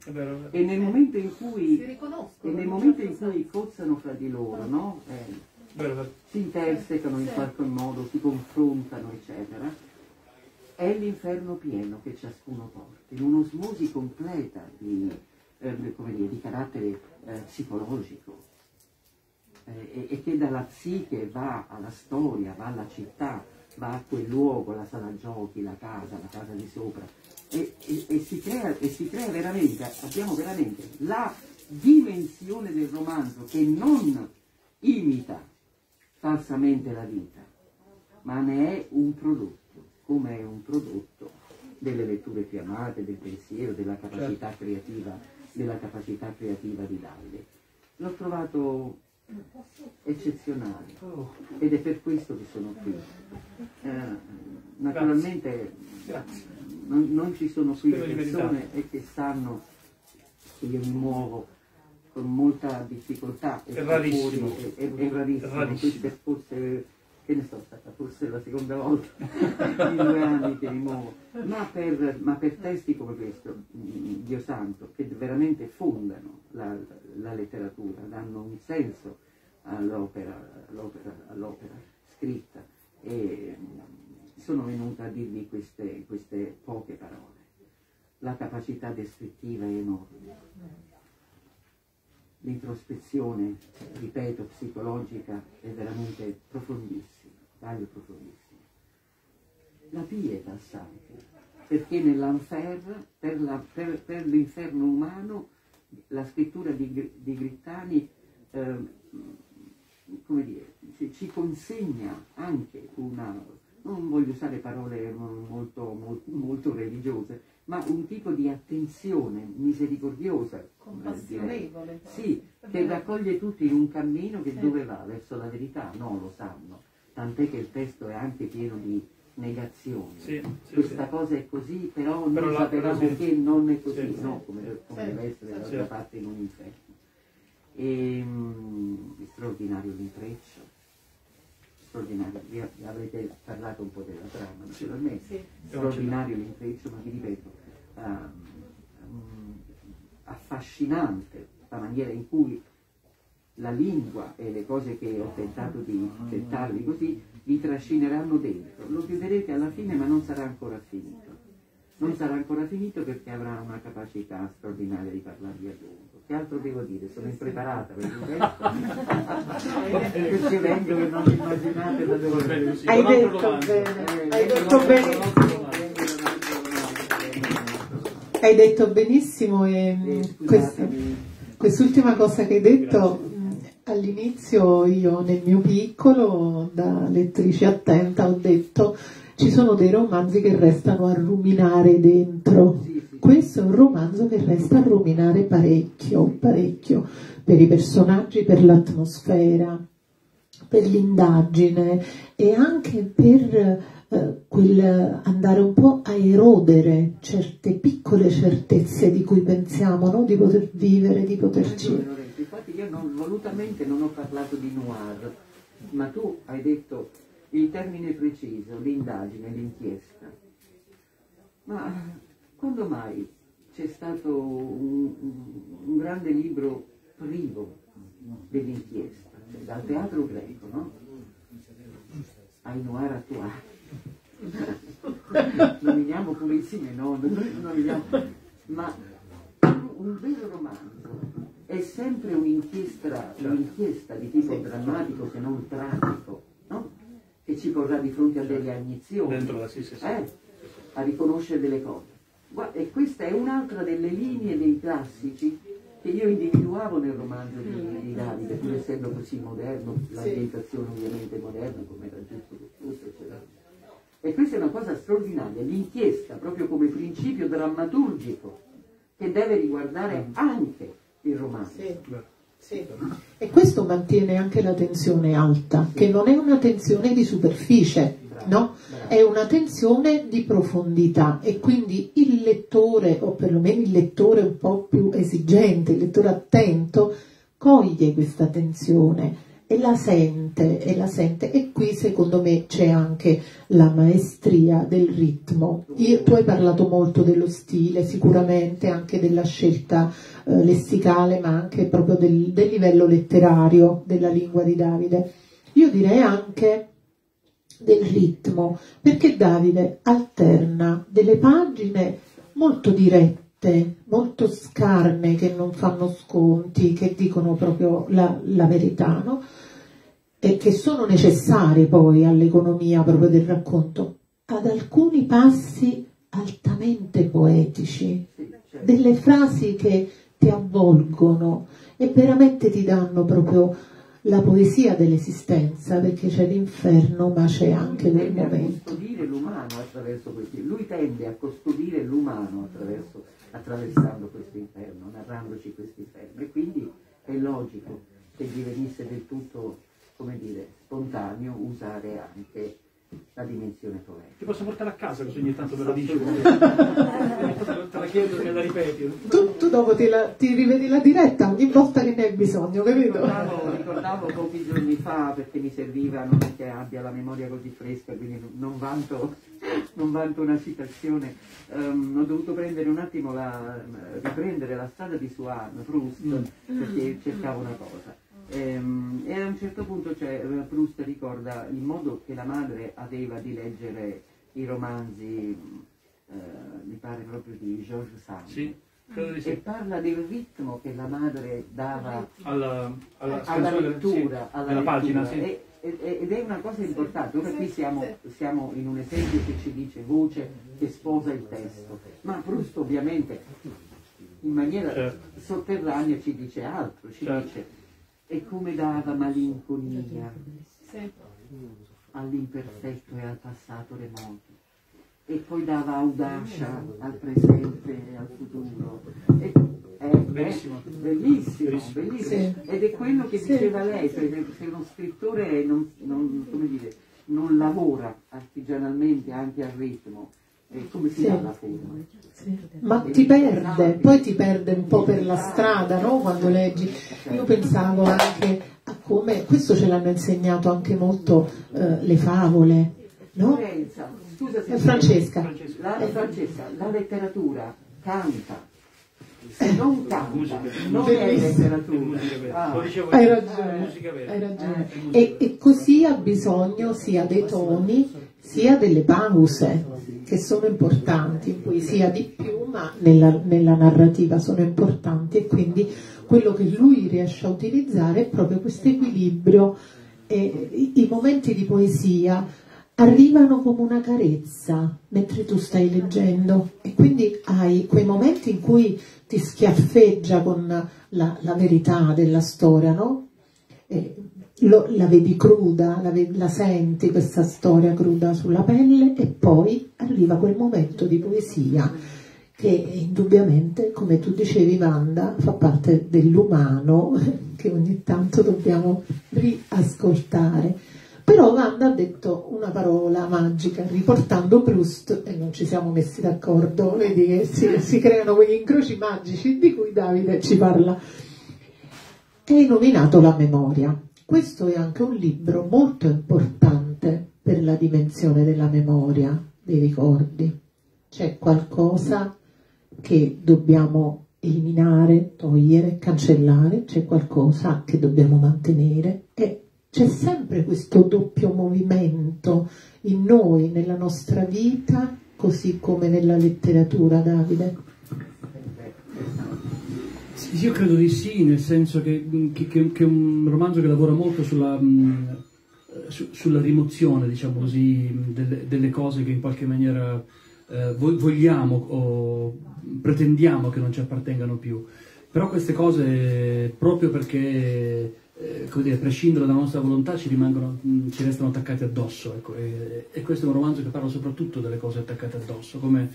e nel momento in cui, e nel momento in cui cozzano fra di loro no? eh, si intersecano in qualche modo, si confrontano eccetera è l'inferno pieno che ciascuno porta, in un'osmosi completa di, eh, dire, di carattere eh, psicologico. Eh, e, che dalla psiche va alla storia, va alla città, va a quel luogo, la sala giochi, la casa, la casa di sopra. E, e, e si, crea, e si crea veramente, abbiamo veramente la dimensione del romanzo che non imita falsamente la vita, ma ne è un prodotto come un prodotto delle letture più amate, del pensiero, della capacità certo. creativa, della capacità creativa di Davide. L'ho trovato eccezionale oh. ed è per questo che sono qui. Eh, naturalmente non, non, ci sono qui le persone e che sanno che io mi muovo con molta difficoltà e è rarissimo. Fuori, è, è, è rarissimo. È rarissimo. Forse che ne so, stata forse la seconda volta in due anni che mi muovo, ma per, ma per testi come questo, Dio santo, che veramente fondano la, la letteratura, danno un senso all'opera, all'opera, all'opera scritta e sono venuta a dirvi queste, queste poche parole. La capacità descrittiva è enorme. L'introspezione, ripeto, psicologica è veramente profondissima, taglio profondissimo. La pietas anche, perché nell'Anfer, per, per, per l'inferno umano, la scrittura di, di Grittani eh, come dire, ci, ci, consegna anche una, non voglio usare parole molto, molto, molto religiose, ma un tipo di attenzione misericordiosa. Compassionevole. Sì, che raccoglie tutti in un cammino che dove va? Verso la verità? No, lo sanno. Tant'è che il testo è anche pieno di negazioni. Sì, sì, Questa sì. cosa è così, però, però noi sapevamo che non è così, no, come, come deve essere dall'altra parte in un inferno. E, um, straordinario l'intreccio, straordinario, vi, avrete parlato un po' della trama naturalmente, straordinario l'intreccio, ma vi ripeto, um, um, affascinante la maniera in cui la lingua e le cose che ho tentato di dettarvi così vi trascineranno dentro. Lo chiuderete alla fine ma non sarà ancora finito. Non sarà ancora finito perché avrà una capacità straordinaria di parlarvi a lungo. Che altro devo dire? Sono impreparata per il resto. perché vengo che non immaginate da dove Hai detto bene, hai detto benissimo. Hai detto benissimo e quest'ultima cosa che hai detto All'inizio io nel mio piccolo, da lettrice attenta, ho detto ci sono dei romanzi che restano a ruminare dentro. Questo è un romanzo che resta a ruminare parecchio, parecchio, per i personaggi, per l'atmosfera, per l'indagine e anche per eh, quel andare un po' a erodere certe piccole certezze di cui pensiamo, no? di poter vivere, di poterci infatti io non, volutamente non ho parlato di noir, ma tu hai detto il termine preciso, l'indagine, l'inchiesta. Ma quando mai c'è stato un, un grande libro privo dell'inchiesta? Cioè, dal teatro greco, no? Ai noir attuali. nominiamo pulizia, no, nominiamo, ma un vero romanzo è sempre un'inchiesta, un'inchiesta di tipo sì, drammatico se non tragico, no? che ci porrà di fronte a delle agnizioni, Dentro sì, sì, eh? a riconoscere delle cose. E questa è un'altra delle linee dei classici che io individuavo nel romanzo di, di Davide, pur essendo così moderno, l'ambientazione ovviamente moderna, come era giusto che fosse, eccetera. E questa è una cosa straordinaria, l'inchiesta proprio come principio drammaturgico che deve riguardare anche il romanzo. Sì. Sì. E questo mantiene anche la tensione alta, che non è una tensione di superficie, no? È una tensione di profondità e quindi il lettore, o perlomeno il lettore un po' più esigente, il lettore attento, coglie questa tensione e la sente, e la sente, e qui secondo me c'è anche la maestria del ritmo. Io, tu hai parlato molto dello stile, sicuramente anche della scelta eh, lessicale, ma anche proprio del, del livello letterario della lingua di Davide. Io direi anche del ritmo, perché Davide alterna delle pagine molto dirette molto scarne, che non fanno sconti, che dicono proprio la, la verità, no? e che sono necessarie poi all'economia proprio del racconto, ad alcuni passi altamente poetici, delle frasi che ti avvolgono e veramente ti danno proprio la poesia dell'esistenza, perché c'è l'inferno, ma c'è anche quel momento. l'umano attraverso questi, lui tende a custodire l'umano attraverso, attraversando questo inferno, narrandoci questo inferno, e quindi è logico che gli venisse del tutto come dire, spontaneo usare anche la dimensione poetica. Ti posso portare a casa così ogni tanto me la dici? te la chiedo e la ripeti. Tu, tu dopo ti, la, ti, rivedi la diretta ogni volta che ne hai bisogno, capito? Ricordavo, ricordavo pochi giorni fa perché mi serviva, non è che abbia la memoria così fresca, quindi non vanto, non vanto una citazione. Um, ho dovuto prendere un attimo la, riprendere la strada di Suan, Proust, mm. perché cercavo una cosa Ehm, e a un certo punto cioè, Proust ricorda il modo che la madre aveva di leggere i romanzi, eh, mi pare proprio di Georges Sand. Sì. E parla del ritmo che la madre dava alla, alla, alla lettura, sì, alla nella pagina, lettura. sì. E- ed è una cosa importante. Ora qui siamo, siamo in un esempio che ci dice voce che sposa il testo, ma Proust ovviamente in maniera Certo. sotterranea ci dice altro, ci Certo. dice e come dava malinconia Sì. all'imperfetto e al passato remoto e poi dava audacia al presente e al futuro. E, è, è Bellissimo. bellissimo, Bellissimo. bellissimo. Sì. Ed è quello che Sì. diceva lei, cioè se uno scrittore non, non- come dire, non lavora artigianalmente anche al ritmo, eh, come si Sì. dà la forma? Sì. Ma ti perde, poi ti perde un po' per la strada, no? Quando leggi. Io pensavo anche a come, questo ce l'hanno insegnato anche molto eh, le favole, no? Lorenza, scusa se Eh, Francesca. Francesca. La, Francesca, la letteratura canta. Se non canta, non è Bellissimo. Ah. Hai io, ragione, hai ragione. È musica E, e così ha bisogno sia dei toni sia delle pause, che sono importanti, in poesia di più, ma nella, nella narrativa sono importanti e quindi quello che lui riesce a utilizzare è proprio questo equilibrio. E i, momenti di poesia arrivano come una carezza mentre tu stai leggendo e quindi hai quei momenti in cui ti schiaffeggia con la, la verità della storia, no? E lo- la vedi cruda, la, ve- la senti questa storia cruda sulla pelle e poi arriva quel momento di poesia che indubbiamente, come tu dicevi Wanda, fa parte dell'umano che ogni tanto dobbiamo riascoltare. Però Wanda ha detto una parola magica riportando Proust e non ci siamo messi d'accordo, vedi che si, si creano quegli incroci magici di cui Davide ci parla. Hai nominato la memoria. Questo è anche un libro molto importante per la dimensione della memoria, dei ricordi. C'è qualcosa che dobbiamo eliminare, togliere, cancellare, c'è qualcosa che dobbiamo mantenere e c'è sempre questo doppio movimento in noi, nella nostra vita, così come nella letteratura, Davide. Io credo di sì, nel senso che, che- che- che è un romanzo che lavora molto sulla, eh, su- sulla rimozione, diciamo così, mh, delle, delle cose che in qualche maniera eh, vo- vogliamo o pretendiamo che non ci appartengano più. Però queste cose, proprio perché eh, come dire, prescindono dalla nostra volontà, ci, rimangono, ci restano attaccati addosso. ecco. E, e questo è un romanzo che parla soprattutto delle cose attaccate addosso, come,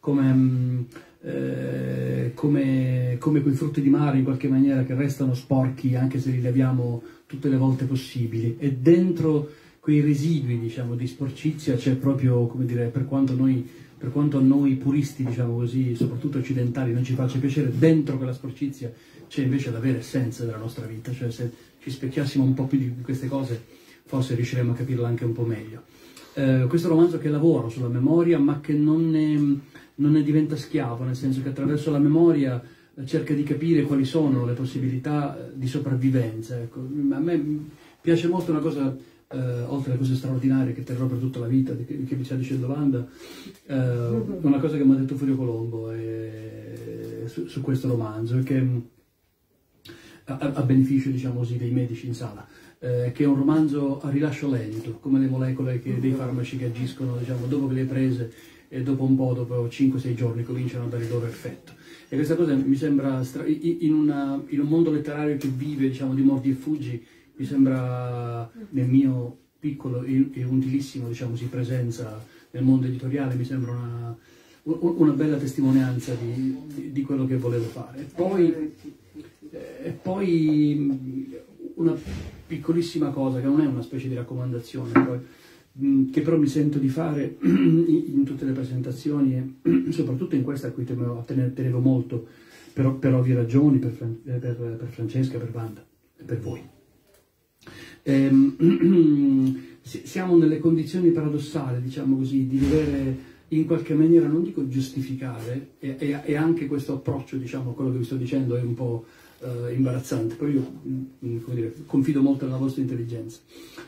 come, eh, come, come quei frutti di mare in qualche maniera che restano sporchi anche se li laviamo tutte le volte possibili. E dentro quei residui diciamo, di sporcizia c'è proprio, come dire, per quanto noi per quanto a noi puristi, diciamo così, soprattutto occidentali, non ci faccia piacere, dentro quella sporcizia c'è invece la vera essenza della nostra vita, cioè se ci specchiassimo un po' più di queste cose forse riusciremo a capirla anche un po' meglio. Eh, questo romanzo che lavora sulla memoria ma che non ne, non ne diventa schiavo, nel senso che attraverso la memoria eh, cerca di capire quali sono le possibilità eh, di sopravvivenza. Ecco. A me piace molto una cosa eh, oltre alle cose straordinarie che terrò per tutta la vita, che, vi sta dicendo Wanda, eh, una cosa che mi ha detto Furio Colombo eh, su, su questo romanzo, che mh, a, a beneficio diciamo così, dei medici in sala, eh, che è un romanzo a rilascio lento, come le molecole che- dei farmaci che agiscono diciamo, dopo che le prese e dopo un po', dopo 5-6 giorni, cominciano a dare il loro effetto. E questa cosa mi sembra, in, una- in un mondo letterario che vive diciamo, di mordi e fuggi, mi sembra nel mio piccolo e utilissimo diciamo così, presenza nel mondo editoriale, mi sembra una, una bella testimonianza di, di- di quello che volevo fare. E poi, e poi una piccolissima cosa, che non è una specie di raccomandazione, però, che però mi sento di fare in tutte le presentazioni e soprattutto in questa a cui tenevo, tene- tenevo molto, per, per ovvie ragioni, per, eh, per- per Francesca, per Wanda e per voi. Ehm, si- siamo nelle condizioni paradossali, diciamo così, di dover in qualche maniera, non dico giustificare, e, e- e anche questo approccio, diciamo, quello che vi sto dicendo è un po' eh, imbarazzante, però io mm, come dire, confido molto nella vostra intelligenza,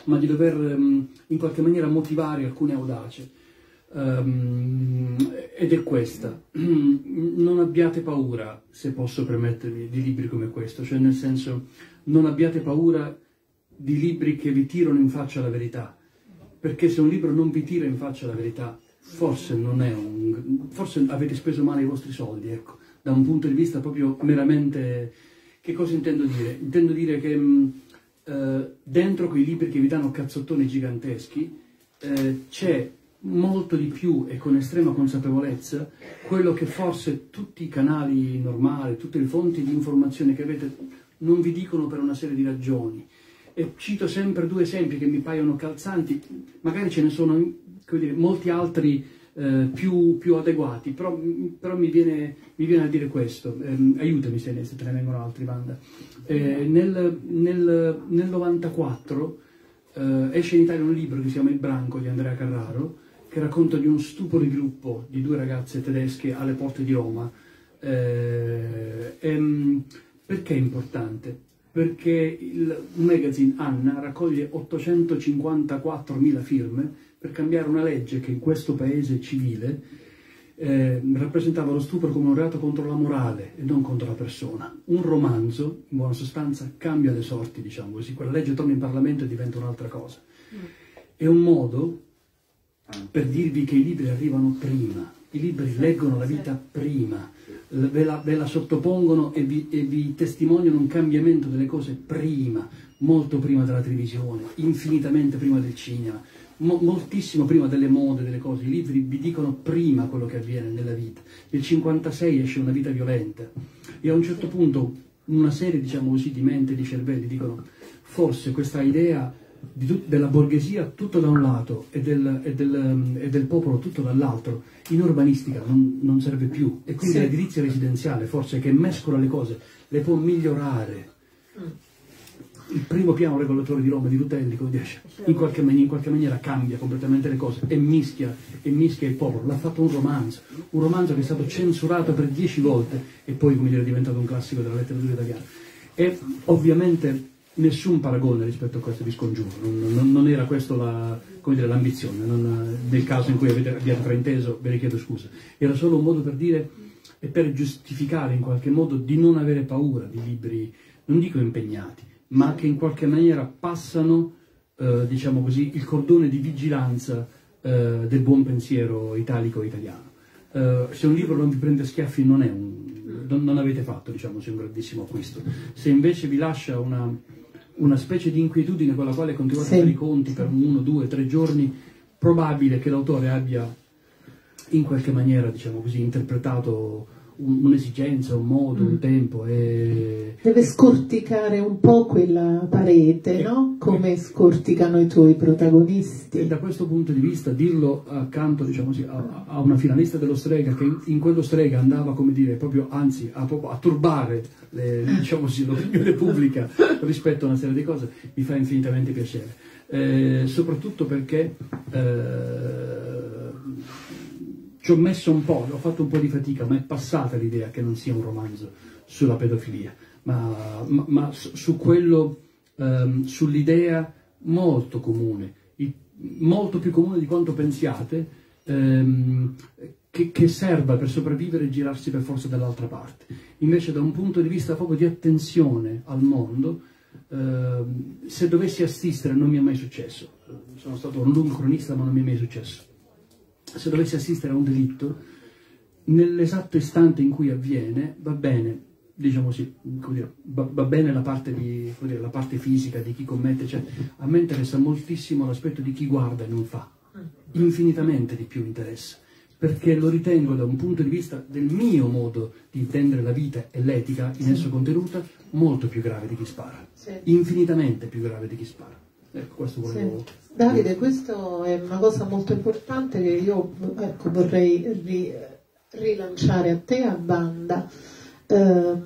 ma di dover mm, in qualche maniera motivare alcune audace. Um, ed è questa. Non abbiate paura, se posso permettermi, di libri come questo, cioè nel senso non abbiate paura di libri che vi tirano in faccia la verità, perché se un libro non vi tira in faccia la verità, forse non è un... forse avete speso male i vostri soldi, ecco, da un punto di vista proprio meramente... Che cosa intendo dire? Intendo dire che mh, eh, dentro quei libri che vi danno cazzottoni giganteschi eh, c'è molto di più e con estrema consapevolezza quello che forse tutti i canali normali, tutte le fonti di informazione che avete non vi dicono per una serie di ragioni. E cito sempre due esempi che mi paiono calzanti, magari ce ne sono dire, molti altri eh, più, più, adeguati, però, però mi, viene, mi, viene, a dire questo, eh, aiutami se, se, te ne vengono altri, Wanda. Eh, nel, nel, nel 94 eh, esce in Italia un libro che si chiama Il Branco di Andrea Carraro, che racconta di uno stupore di gruppo di due ragazze tedesche alle porte di Roma. Eh, ehm, perché è importante? Perché il magazine Anna raccoglie 854.000 firme per cambiare una legge che in questo paese civile eh, rappresentava lo stupro come un reato contro la morale e non contro la persona. Un romanzo, in buona sostanza, cambia le sorti, diciamo così. Quella legge torna in Parlamento e diventa un'altra cosa. Mm. È un modo per dirvi che i libri arrivano prima, i libri leggono la vita prima, ve la, ve la sottopongono e vi, e vi, testimoniano un cambiamento delle cose prima, molto prima della televisione, infinitamente prima del cinema, mo, moltissimo prima delle mode, delle cose. I libri vi dicono prima quello che avviene nella vita. Nel 56 esce una vita violenta e a un certo punto una serie, diciamo così, di mente, di cervelli dicono forse questa idea della borghesia tutto da un lato e del, e del, e del popolo tutto dall'altro, in urbanistica non, non serve più. E quindi sì. l'edilizia residenziale, forse che mescola le cose, le può migliorare. Mm. Il primo piano regolatore di Roma di Rutelli, come dice, in qualche, in qualche maniera cambia completamente le cose e mischia, e mischia il popolo. L'ha fatto un romanzo, un romanzo che è stato censurato per dieci volte e poi, come dire, è diventato un classico della letteratura italiana. E ovviamente nessun paragone rispetto a questo di scongiuro, non, non, non era questa l'ambizione, nel caso in cui avete, abbiate frainteso ve ne chiedo scusa, era solo un modo per dire e per giustificare in qualche modo di non avere paura di libri, non dico impegnati, ma che in qualche maniera passano, eh, diciamo così, il cordone di vigilanza eh, del buon pensiero italico-italiano. Eh, se un libro non vi prende schiaffi non è un, non, non avete fatto, diciamo, un grandissimo acquisto. Se invece vi lascia una, una specie di inquietudine con la quale continuate sì. a fare i conti per uno, due, tre giorni, probabile che l'autore abbia in qualche maniera, diciamo così, interpretato un'esigenza, un modo, un mm. tempo. E... Deve scorticare un po' quella parete, e, no? Come scorticano i tuoi protagonisti. E da questo punto di vista, dirlo accanto diciamo così, a, a, una finalista dello Strega, che in quello Strega andava, come dire, proprio, anzi, a, a turbare le, diciamo così, l'opinione pubblica rispetto a una serie di cose, mi fa infinitamente piacere. Eh, soprattutto perché eh, ci ho messo un po', ho fatto un po' di fatica, ma è passata l'idea che non sia un romanzo sulla pedofilia, ma, ma, ma su quello, um, sull'idea molto comune, molto più comune di quanto pensiate, um, che, che, serva per sopravvivere e girarsi per forza dall'altra parte. Invece da un punto di vista proprio di attenzione al mondo, uh, se dovessi assistere, non mi è mai successo, sono stato un lungo cronista ma non mi è mai successo, se dovessi assistere a un delitto, nell'esatto istante in cui avviene, va bene, diciamo così, dire, va, va, bene la parte, di, dire, la parte, fisica di chi commette, cioè, a me interessa moltissimo l'aspetto di chi guarda e non fa, infinitamente di più interessa, perché lo ritengo da un punto di vista del mio modo di intendere la vita e l'etica in esso contenuta molto più grave di chi spara, infinitamente più grave di chi spara. Ecco, questo volevo... Sì. Davide, questa è una cosa molto importante che io ecco, vorrei ri, rilanciare a te a banda. Eh,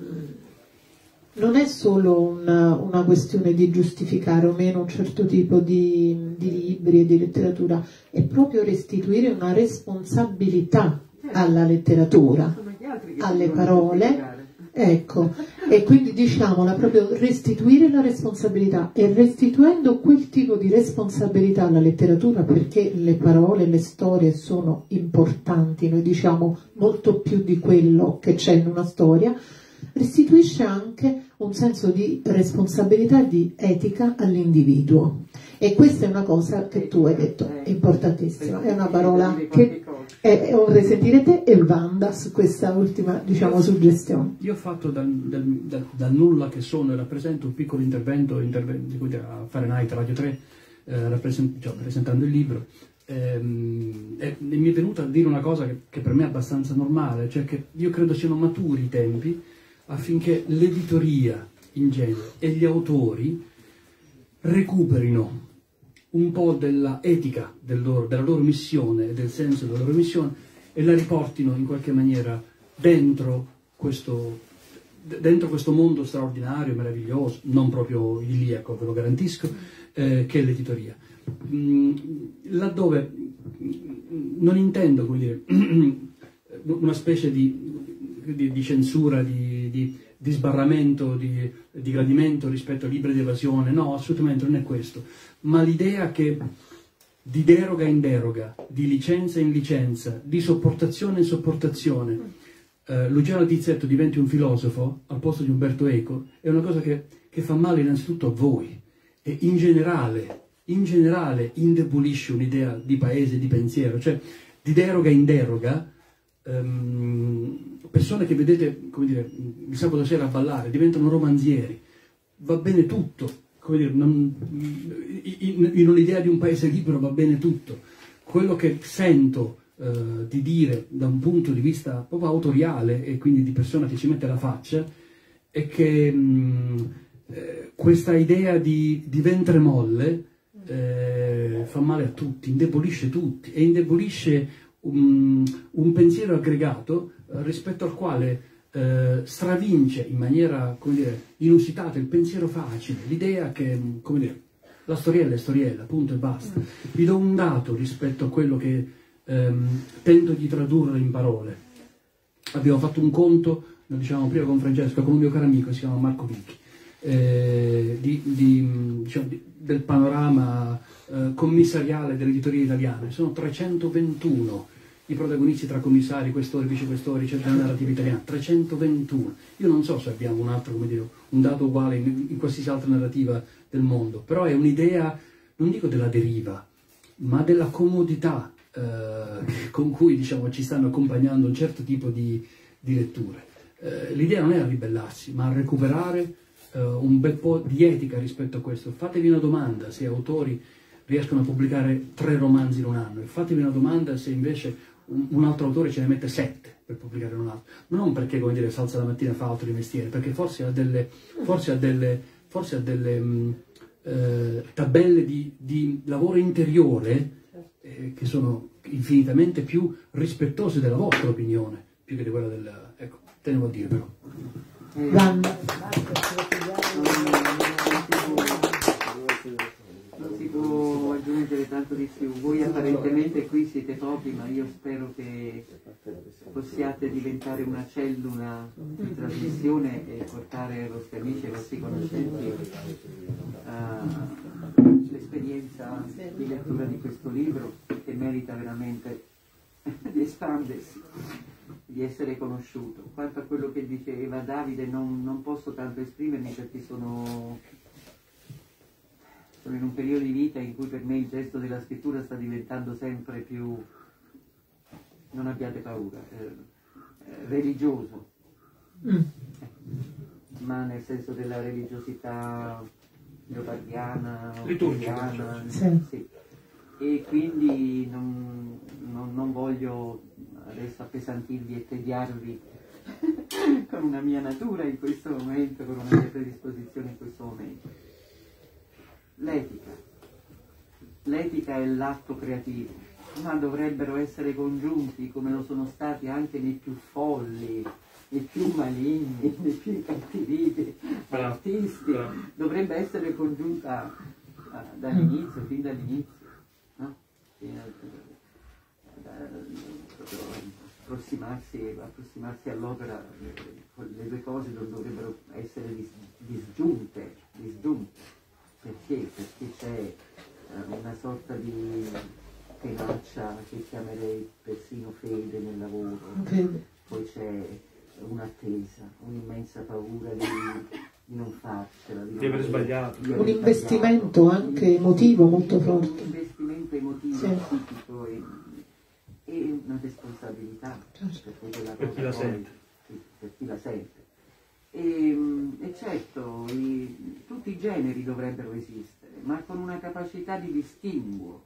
non è solo una, una, questione di giustificare o meno un certo tipo di, di libri e di letteratura, è proprio restituire una responsabilità alla letteratura, alle parole, ecco, E quindi diciamola proprio restituire la responsabilità e restituendo quel tipo di responsabilità alla letteratura perché le parole, le storie sono importanti, noi diciamo molto più di quello che c'è in una storia, restituisce anche un senso di responsabilità e di etica all'individuo. E questa è una cosa che tu hai detto, è importantissima, è una parola che è, vorrei sentire te e Wanda su questa ultima diciamo, suggestione. Io ho fatto dal, dal, dal, dal, nulla che sono e rappresento un piccolo intervento, intervento a Fahrenheit Radio 3, eh, rappresent, cioè, presentando il libro, ehm, e mi è venuta a dire una cosa che, che per me è abbastanza normale, cioè che io credo siano maturi i tempi affinché l'editoria in genere e gli autori recuperino un po' della etica del della loro missione e del senso della loro missione e la riportino in qualche maniera dentro questo, dentro questo mondo straordinario, meraviglioso, non proprio idilliaco, ve lo garantisco, eh, che è l'editoria. Mm, laddove non intendo, dire, una specie di, di, di censura, di, di di sbarramento, di, di gradimento rispetto a libri di evasione, no, assolutamente non è questo, ma l'idea che di deroga in deroga, di licenza in licenza, di sopportazione in sopportazione, eh, Luciano Tizzetto diventi un filosofo al posto di Umberto Eco, è una cosa che, che fa male innanzitutto a voi. E in generale, in generale indebolisce un'idea di paese, di pensiero, cioè di deroga in deroga, ehm, persone che vedete, come dire, il sabato sera a ballare, diventano romanzieri, va bene tutto, dire, non, in, in un'idea di un paese libero va bene tutto. Quello che sento eh, di dire da un punto di vista proprio autoriale e quindi di persona che ci mette la faccia è che mh, eh, questa idea di, di ventre molle eh, fa male a tutti, indebolisce tutti e indebolisce un, un pensiero aggregato rispetto al quale eh, stravince in maniera dire, inusitata il pensiero facile, l'idea che dire, la storiella è storiella, punto e basta. Vi do un dato rispetto a quello che ehm, tento di tradurre in parole. Abbiamo fatto un conto, lo diciamo prima con Francesco, con un mio caro amico, si chiama Marco Vicchi, eh, di, di, diciamo, di, del panorama eh, commissariale dell'editoria italiana. Sono 321 i protagonisti tra commissari, questori, vicequestori, c'è la narrativa italiana, 321. Io non so se abbiamo un altro, come dire, un dato uguale in, in qualsiasi altra narrativa del mondo, però è un'idea, non dico della deriva, ma della comodità eh, con cui diciamo, ci stanno accompagnando un certo tipo di, di letture. Eh, l'idea non è a ribellarsi, ma a recuperare eh, un bel po' di etica rispetto a questo. Fatevi una domanda se autori riescono a pubblicare tre romanzi in un anno e fatevi una domanda se invece un altro autore ce ne mette sette per pubblicare un altro. Non perché, come dire, salza la mattina e fa altro di mestiere, perché forse ha delle, forse ha delle, forse ha delle mh, mm, eh, tabelle di, di, lavoro interiore eh, che sono infinitamente più rispettose della vostra opinione, più che di quella del... Ecco, tenevo a dire però. Vanna aggiungere tanto di. Voi apparentemente qui siete pochi, ma io spero che possiate diventare una cellula di trasmissione e portare ai vostri amici e ai vostri conoscenti uh, l'esperienza di lettura di questo libro che merita veramente di espandersi, di essere conosciuto. Quanto a quello che diceva Davide non, non posso tanto esprimermi perché sono sono in un periodo di vita in cui per me il gesto della scrittura sta diventando sempre più, non abbiate paura, eh, religioso, mm. ma nel senso della religiosità leopardiana, liturgica. Sì. sì. E quindi non, non, non voglio adesso appesantirvi e tediarvi con una mia natura in questo momento, con una mia predisposizione in questo momento l'etica. L'etica è l'atto creativo, ma dovrebbero essere congiunti come lo sono stati anche nei più folli, nei più maligni, nei più incattiviti artisti. Dovrebbe essere congiunta uh, dall'inizio, fin dall'inizio. No? approssimarsi, approssimarsi all'opera, eh, le due cose dovrebbero essere dis, disgiunte, Perché? Perché c'è una sorta di tenacia che chiamerei persino fede nel lavoro, poi c'è un'attesa, un'immensa paura di, di non farcela, di, di aver sbagliato. Di un investimento sbagliato. anche emotivo molto forte. Un investimento emotivo, sì. psichico e, e, una responsabilità certo. per, per chi la sente. Per chi la sente. E, e certo, i, tutti i generi dovrebbero esistere, ma con una capacità di distinguo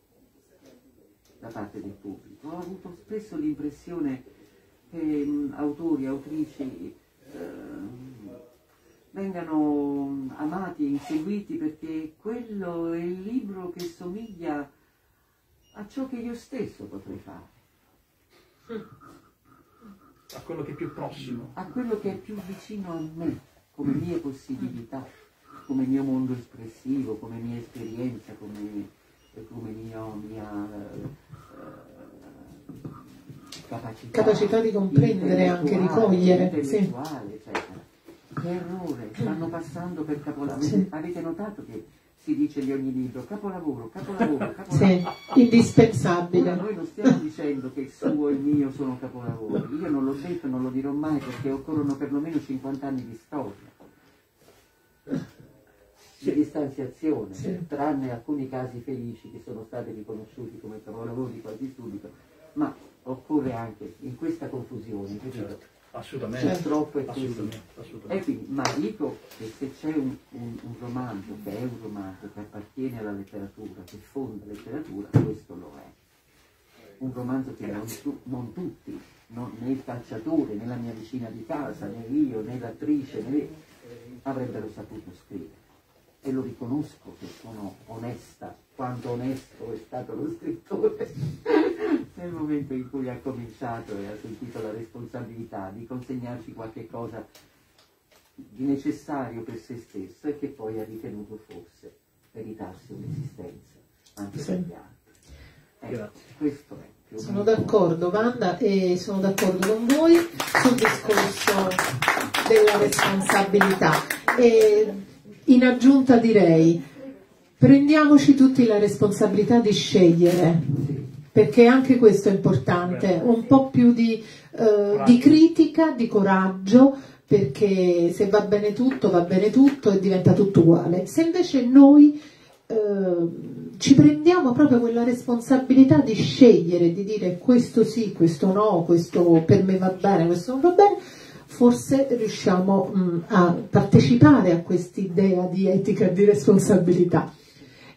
da parte del pubblico. Ho avuto spesso l'impressione che mh, autori, autrici eh, vengano amati e inseguiti perché quello è il libro che somiglia a ciò che io stesso potrei fare. A quello che è più prossimo. A quello che è più vicino a me, come mie possibilità, come mio mondo espressivo, come mia esperienza, come come mio, mia eh, capacità, capacità, di comprendere, anche di cogliere. Sì. Eccetera. Che errore, stanno passando per capolavoro. Sì. Avete notato che si dice di ogni libro capolavoro, capolavoro, capolavoro. Sì, indispensabile. Ora noi non stiamo dicendo che il suo e il mio sono capolavori, io non l'ho detto non lo dirò mai perché occorrono perlomeno 50 anni di storia di distanziazione, sì. tranne alcuni casi felici che sono stati riconosciuti come capolavori quasi subito, ma occorre anche in questa confusione, certo. Assolutamente, c'è troppo assolutamente, assolutamente. E quindi, ma dico che se c'è un, un, un, romanzo che è un romanzo che appartiene alla letteratura, che fonda letteratura, questo lo è. Un romanzo che non, non tutti, non, né il calciatore, né la mia vicina di casa, né io, né l'attrice, né avrebbero saputo scrivere e lo riconosco che sono onesta, quanto onesto è stato lo scrittore nel momento in cui ha cominciato e ha sentito la responsabilità di consegnarci qualche cosa di necessario per se stesso e che poi ha ritenuto forse meritarsi un'esistenza anche sì. per gli altri. Ecco, questo è. Sono d'accordo Wanda e sono d'accordo con voi sul discorso della responsabilità. E in aggiunta direi, prendiamoci tutti la responsabilità di scegliere, perché anche questo è importante, un po' più di, eh, di critica, di coraggio, perché se va bene tutto, va bene tutto e diventa tutto uguale. Se invece noi eh, ci prendiamo proprio quella responsabilità di scegliere, di dire questo sì, questo no, questo per me va bene, questo non va bene, forse riusciamo mh, mm, a partecipare a quest'idea di etica e di responsabilità.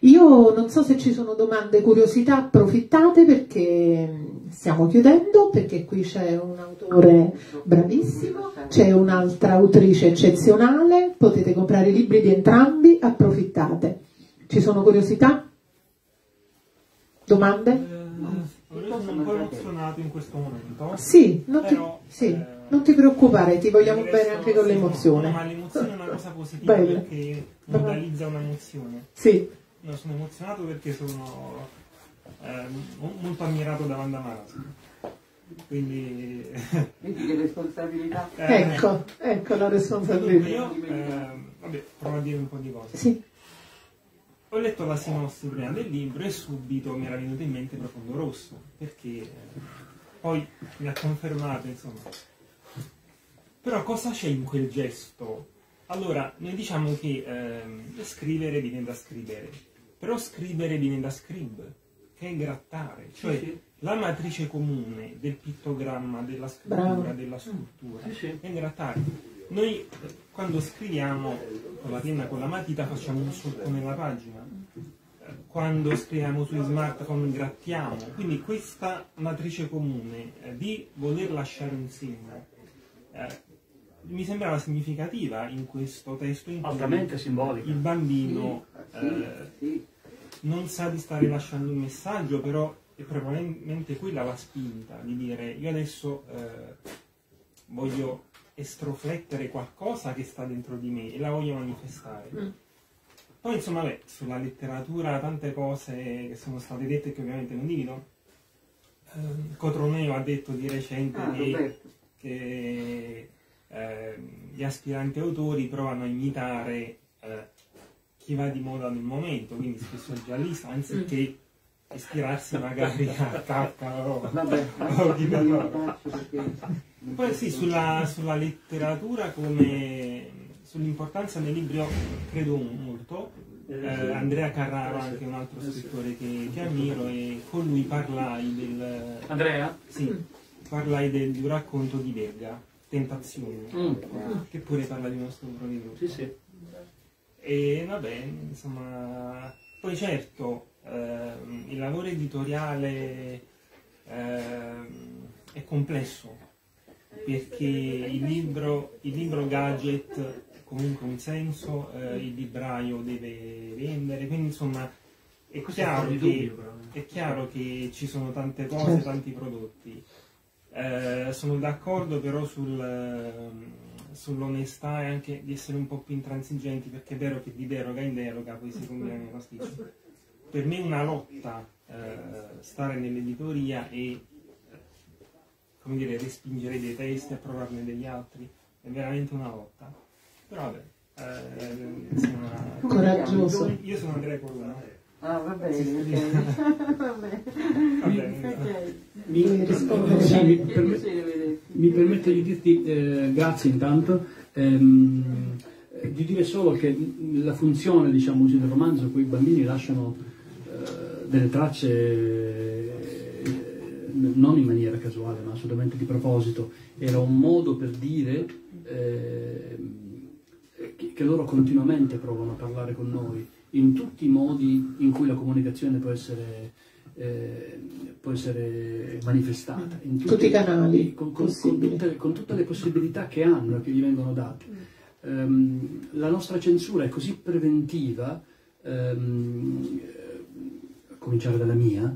Io non so se ci sono domande, curiosità, approfittate perché mm, stiamo chiudendo, perché qui c'è un autore bravissimo, c'è un'altra autrice eccezionale, potete comprare i libri di entrambi, approfittate. Ci sono curiosità? Domande? Eh, sono un po' emozionato in questo momento. Sì, non ti... Però, sì. Eh, non ti preoccupare, ti vogliamo bene anche con l'emozione. ma l'emozione è una cosa positiva Bene. perché modalizza un'emozione. Sì. No, sono emozionato perché sono eh, molto ammirato da Wanda Marasco. Quindi... Quindi che responsabilità. Eh, ecco, ecco la responsabilità. Io, eh, vabbè, provo a dire un po' di cose. Sì. Ho letto la sinossi prima del libro e subito mi era venuto in mente Profondo Rosso, perché eh, poi mi ha confermato, insomma, però cosa c'è in quel gesto? Allora, noi diciamo che ehm, scrivere viene da scrivere, però scrivere viene da scrib, che è grattare, cioè sì, sì. la matrice comune del pittogramma, della scrittura, Bravo. della scultura, sì, è grattare. Noi quando scriviamo con la penna, con la matita, facciamo un solco nella pagina, quando scriviamo sui smartphone grattiamo, quindi questa matrice comune eh, di voler lasciare un segno, eh, mi sembrava significativa in questo testo in altamente simbolica. il bambino eh, non sa di stare lasciando un messaggio però è probabilmente quella la spinta di dire io adesso eh, voglio estroflettere qualcosa che sta dentro di me e la voglio manifestare. Mm. poi insomma beh, sulla letteratura tante cose che sono state dette e che ovviamente non divido. Eh, Cotroneo ha detto di recente Ah, che, che, eh, gli aspiranti autori provano a imitare eh, chi va di moda nel momento, quindi spesso il giallista, anziché ispirarsi magari a Kafka o, Vabbè, o chi per loro. Poi sì, sulla, sulla letteratura come sull'importanza dei libri io credo molto. Eh, Andrea Carraro, anche un altro scrittore che, che ammiro, e con lui parlai del, Andrea? sì, parlai del, di un racconto di Verga, Tentazioni, Mm. che pure parla di uno stupro di gruppo. Sì, sì. E vabbè, insomma, poi certo, ehm, il lavoro editoriale ehm, è complesso perché il libro, il libro gadget comunque un senso, eh, il libraio deve vendere, quindi insomma è chiaro, che, è chiaro che ci sono tante cose, tanti prodotti. Eh, sono d'accordo però sul, ehm, sull'onestà e anche di essere un po' più intransigenti perché è vero che di deroga in deroga poi si combinano i pasticci. Per me è una lotta eh, stare nell'editoria e come dire, respingere dei testi, approvarne degli altri, è veramente una lotta. Però vabbè, eh, insomma, Coraggioso. io sono Andrea Collano. Ah, va bene, ok. va bene. Va bene. Ok. Mi, sì, mi, mi permetto di dirti eh, grazie intanto, ehm, eh, di dire solo che la funzione diciamo così, del romanzo in cui i bambini lasciano eh, delle tracce eh, non in maniera casuale ma assolutamente di proposito, era un modo per dire che, che loro continuamente provano a parlare con noi in tutti i modi in cui la comunicazione può essere, eh, può essere manifestata. In Tutti i canali con, con- con tutte, con tutte le possibilità che hanno e che gli vengono date. Ehm, la nostra censura è così preventiva, eh, a cominciare dalla mia,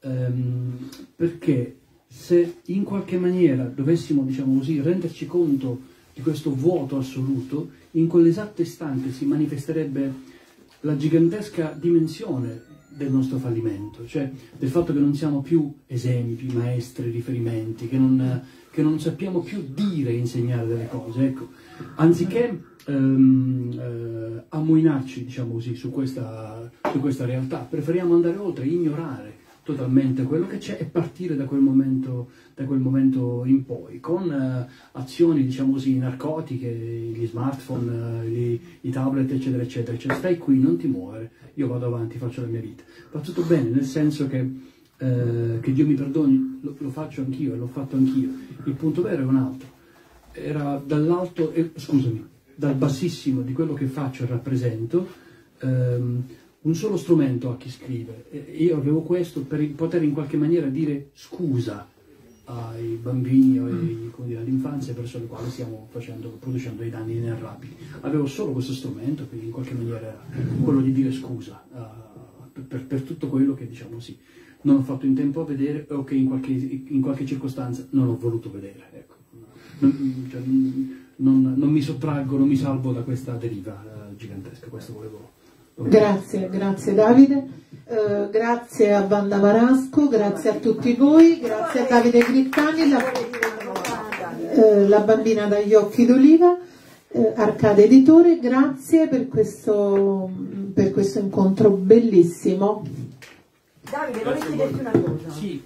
ehm, perché se in qualche maniera dovessimo, diciamo così, renderci conto di questo vuoto assoluto, in quell'esatto istante si manifesterebbe la gigantesca dimensione del nostro fallimento, cioè del fatto che non siamo più esempi, maestri, riferimenti, che non, che non sappiamo più dire e insegnare delle cose. Ecco, anziché ehm, eh, ammuinarci, diciamo così, su questa, su questa realtà, preferiamo andare oltre, ignorare totalmente quello che c'è e partire da quel momento, da quel momento in poi, con eh, azioni, diciamo così, narcotiche, gli smartphone, eh, gli- i tablet, eccetera, eccetera. Cioè, stai qui, non ti muovere, io vado avanti, faccio la mia vita. Va tutto bene, nel senso che, eh, che Dio mi perdoni, lo, lo faccio anch'io e l'ho fatto anch'io. Il punto vero è un altro. Era dall'alto, eh, scusami, dal bassissimo di quello che faccio e rappresento, ehm, un solo strumento a chi scrive. Io avevo questo per poter in qualche maniera dire scusa ai bambini o dire, all'infanzia verso le quali stiamo facendo, producendo dei danni inerrabili. Avevo solo questo strumento, quindi in qualche maniera era quello di dire scusa eh, per, per tutto quello che diciamo sì, non ho fatto in tempo a vedere o che in qualche, in qualche circostanza non ho voluto vedere. Ecco. Non, cioè, non- non mi sottraggo, non mi salvo da questa deriva eh, gigantesca, questo volevo. Grazie, grazie Davide. Eh, grazie a Vanda Marasco, grazie a tutti voi, grazie a Davide Grittani, la, eh, la bambina dagli occhi d'oliva, eh, Arcade Editore, grazie per questo, per questo incontro bellissimo. Davide, vorrei chiederti una cosa. Sì,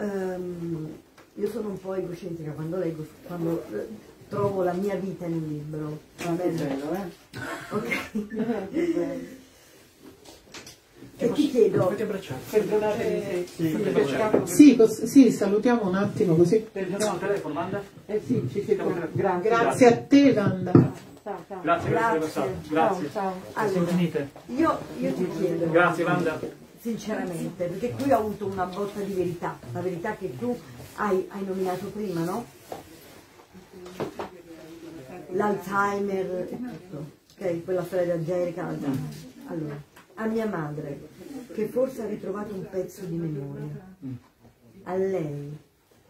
Ehm, io sono un po' egocentrica quando leggo, quando trovo la mia vita in un libro. Va Ah, bene? bello, eh? Ok. E ti chiedo. Perdonatemi se Sì, se. Sì, sì, salutiamo un attimo così. Telefoniamo al telefono, manda. Eh sì, ci siamo. Grazie. Grazie a te Vanda. Ciao, ciao. Grazie passato. Grazie. Ciao, finite. io, io ti chiedo, Grazie, Wanda. sinceramente, perché qui ho avuto una botta di verità, la verità che tu hai, hai nominato prima, no? L'Alzheimer e tutto? Quella storia di Angelica. l'Alzheimer. Allora, a mia madre, che forse ha ritrovato un pezzo di memoria, a lei,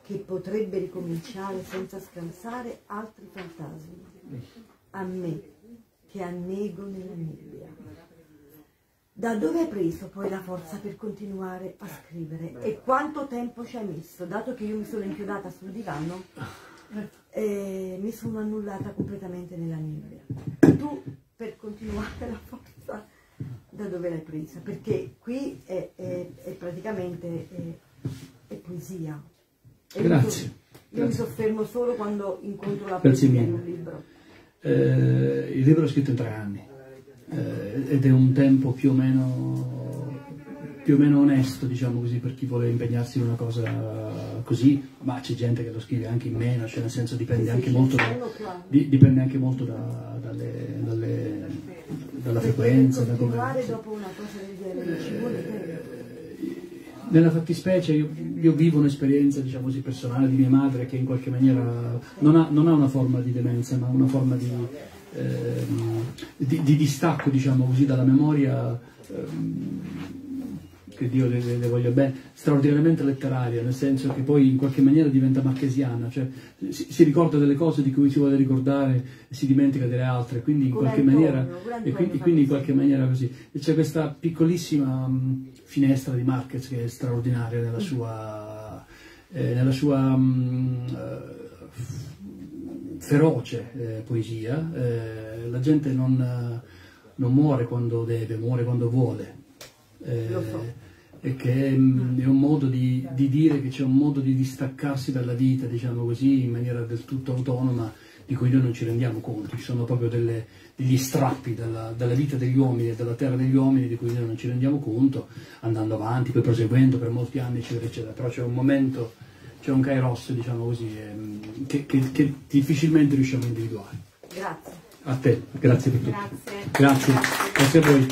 che potrebbe ricominciare senza scansare altri fantasmi, a me, che annego nella nebbia. da dove hai preso poi la forza per continuare a scrivere e quanto tempo ci hai messo? Dato che io mi sono inchiodata sul divano e mi sono annullata completamente nella nebbia. Tu per continuare la forza da dove l'hai presa? Perché qui è, è, è praticamente è, è poesia. E Grazie. Io, io Grazie. mi soffermo solo quando incontro la Grazie poesia in un libro. Eh, il libro l'ho scritto in tre anni eh, ed è un tempo più o meno più o meno onesto, diciamo così, per chi vuole impegnarsi in una cosa così, ma c'è gente che lo scrive anche in meno, cioè nel senso dipende anche molto, da- di- dipende anche molto da- dalle, dalle- dalla frequenza, da come... dopo una cosa del genere ci vuole tempo. Nella fattispecie io, io vivo un'esperienza diciamo così, personale di mia madre che in qualche maniera non ha, non ha una forma di demenza ma una forma di, ehm, di- di distacco diciamo così dalla memoria ehm, che Dio le, le- voglia bene, straordinariamente letteraria, nel senso che poi in qualche maniera diventa marchesiana, cioè si, si ricorda delle cose di cui si vuole ricordare e si dimentica delle altre, quindi in qualche maniera, e quindi, quindi in così. qualche maniera così. E c'è questa piccolissima mh, finestra di Marquez che è straordinaria nella sua, eh, nella sua mh, eh, feroce eh, poesia. Eh, la gente non, non muore quando deve, muore quando vuole. Eh. E che mh, è un modo di, di dire che c'è un modo di distaccarsi dalla vita, diciamo così, in maniera del tutto autonoma, di cui noi non ci rendiamo conto. Ci sono proprio delle- degli strappi dalla, dalla vita degli uomini e dalla terra degli uomini di cui noi non ci rendiamo conto, andando avanti, poi proseguendo per molti anni, eccetera, eccetera. Però c'è un momento, c'è un kairos, diciamo così, ehm, che, che- che difficilmente riusciamo a individuare. Grazie. A te, grazie per tutto. Grazie. Grazie, grazie a voi.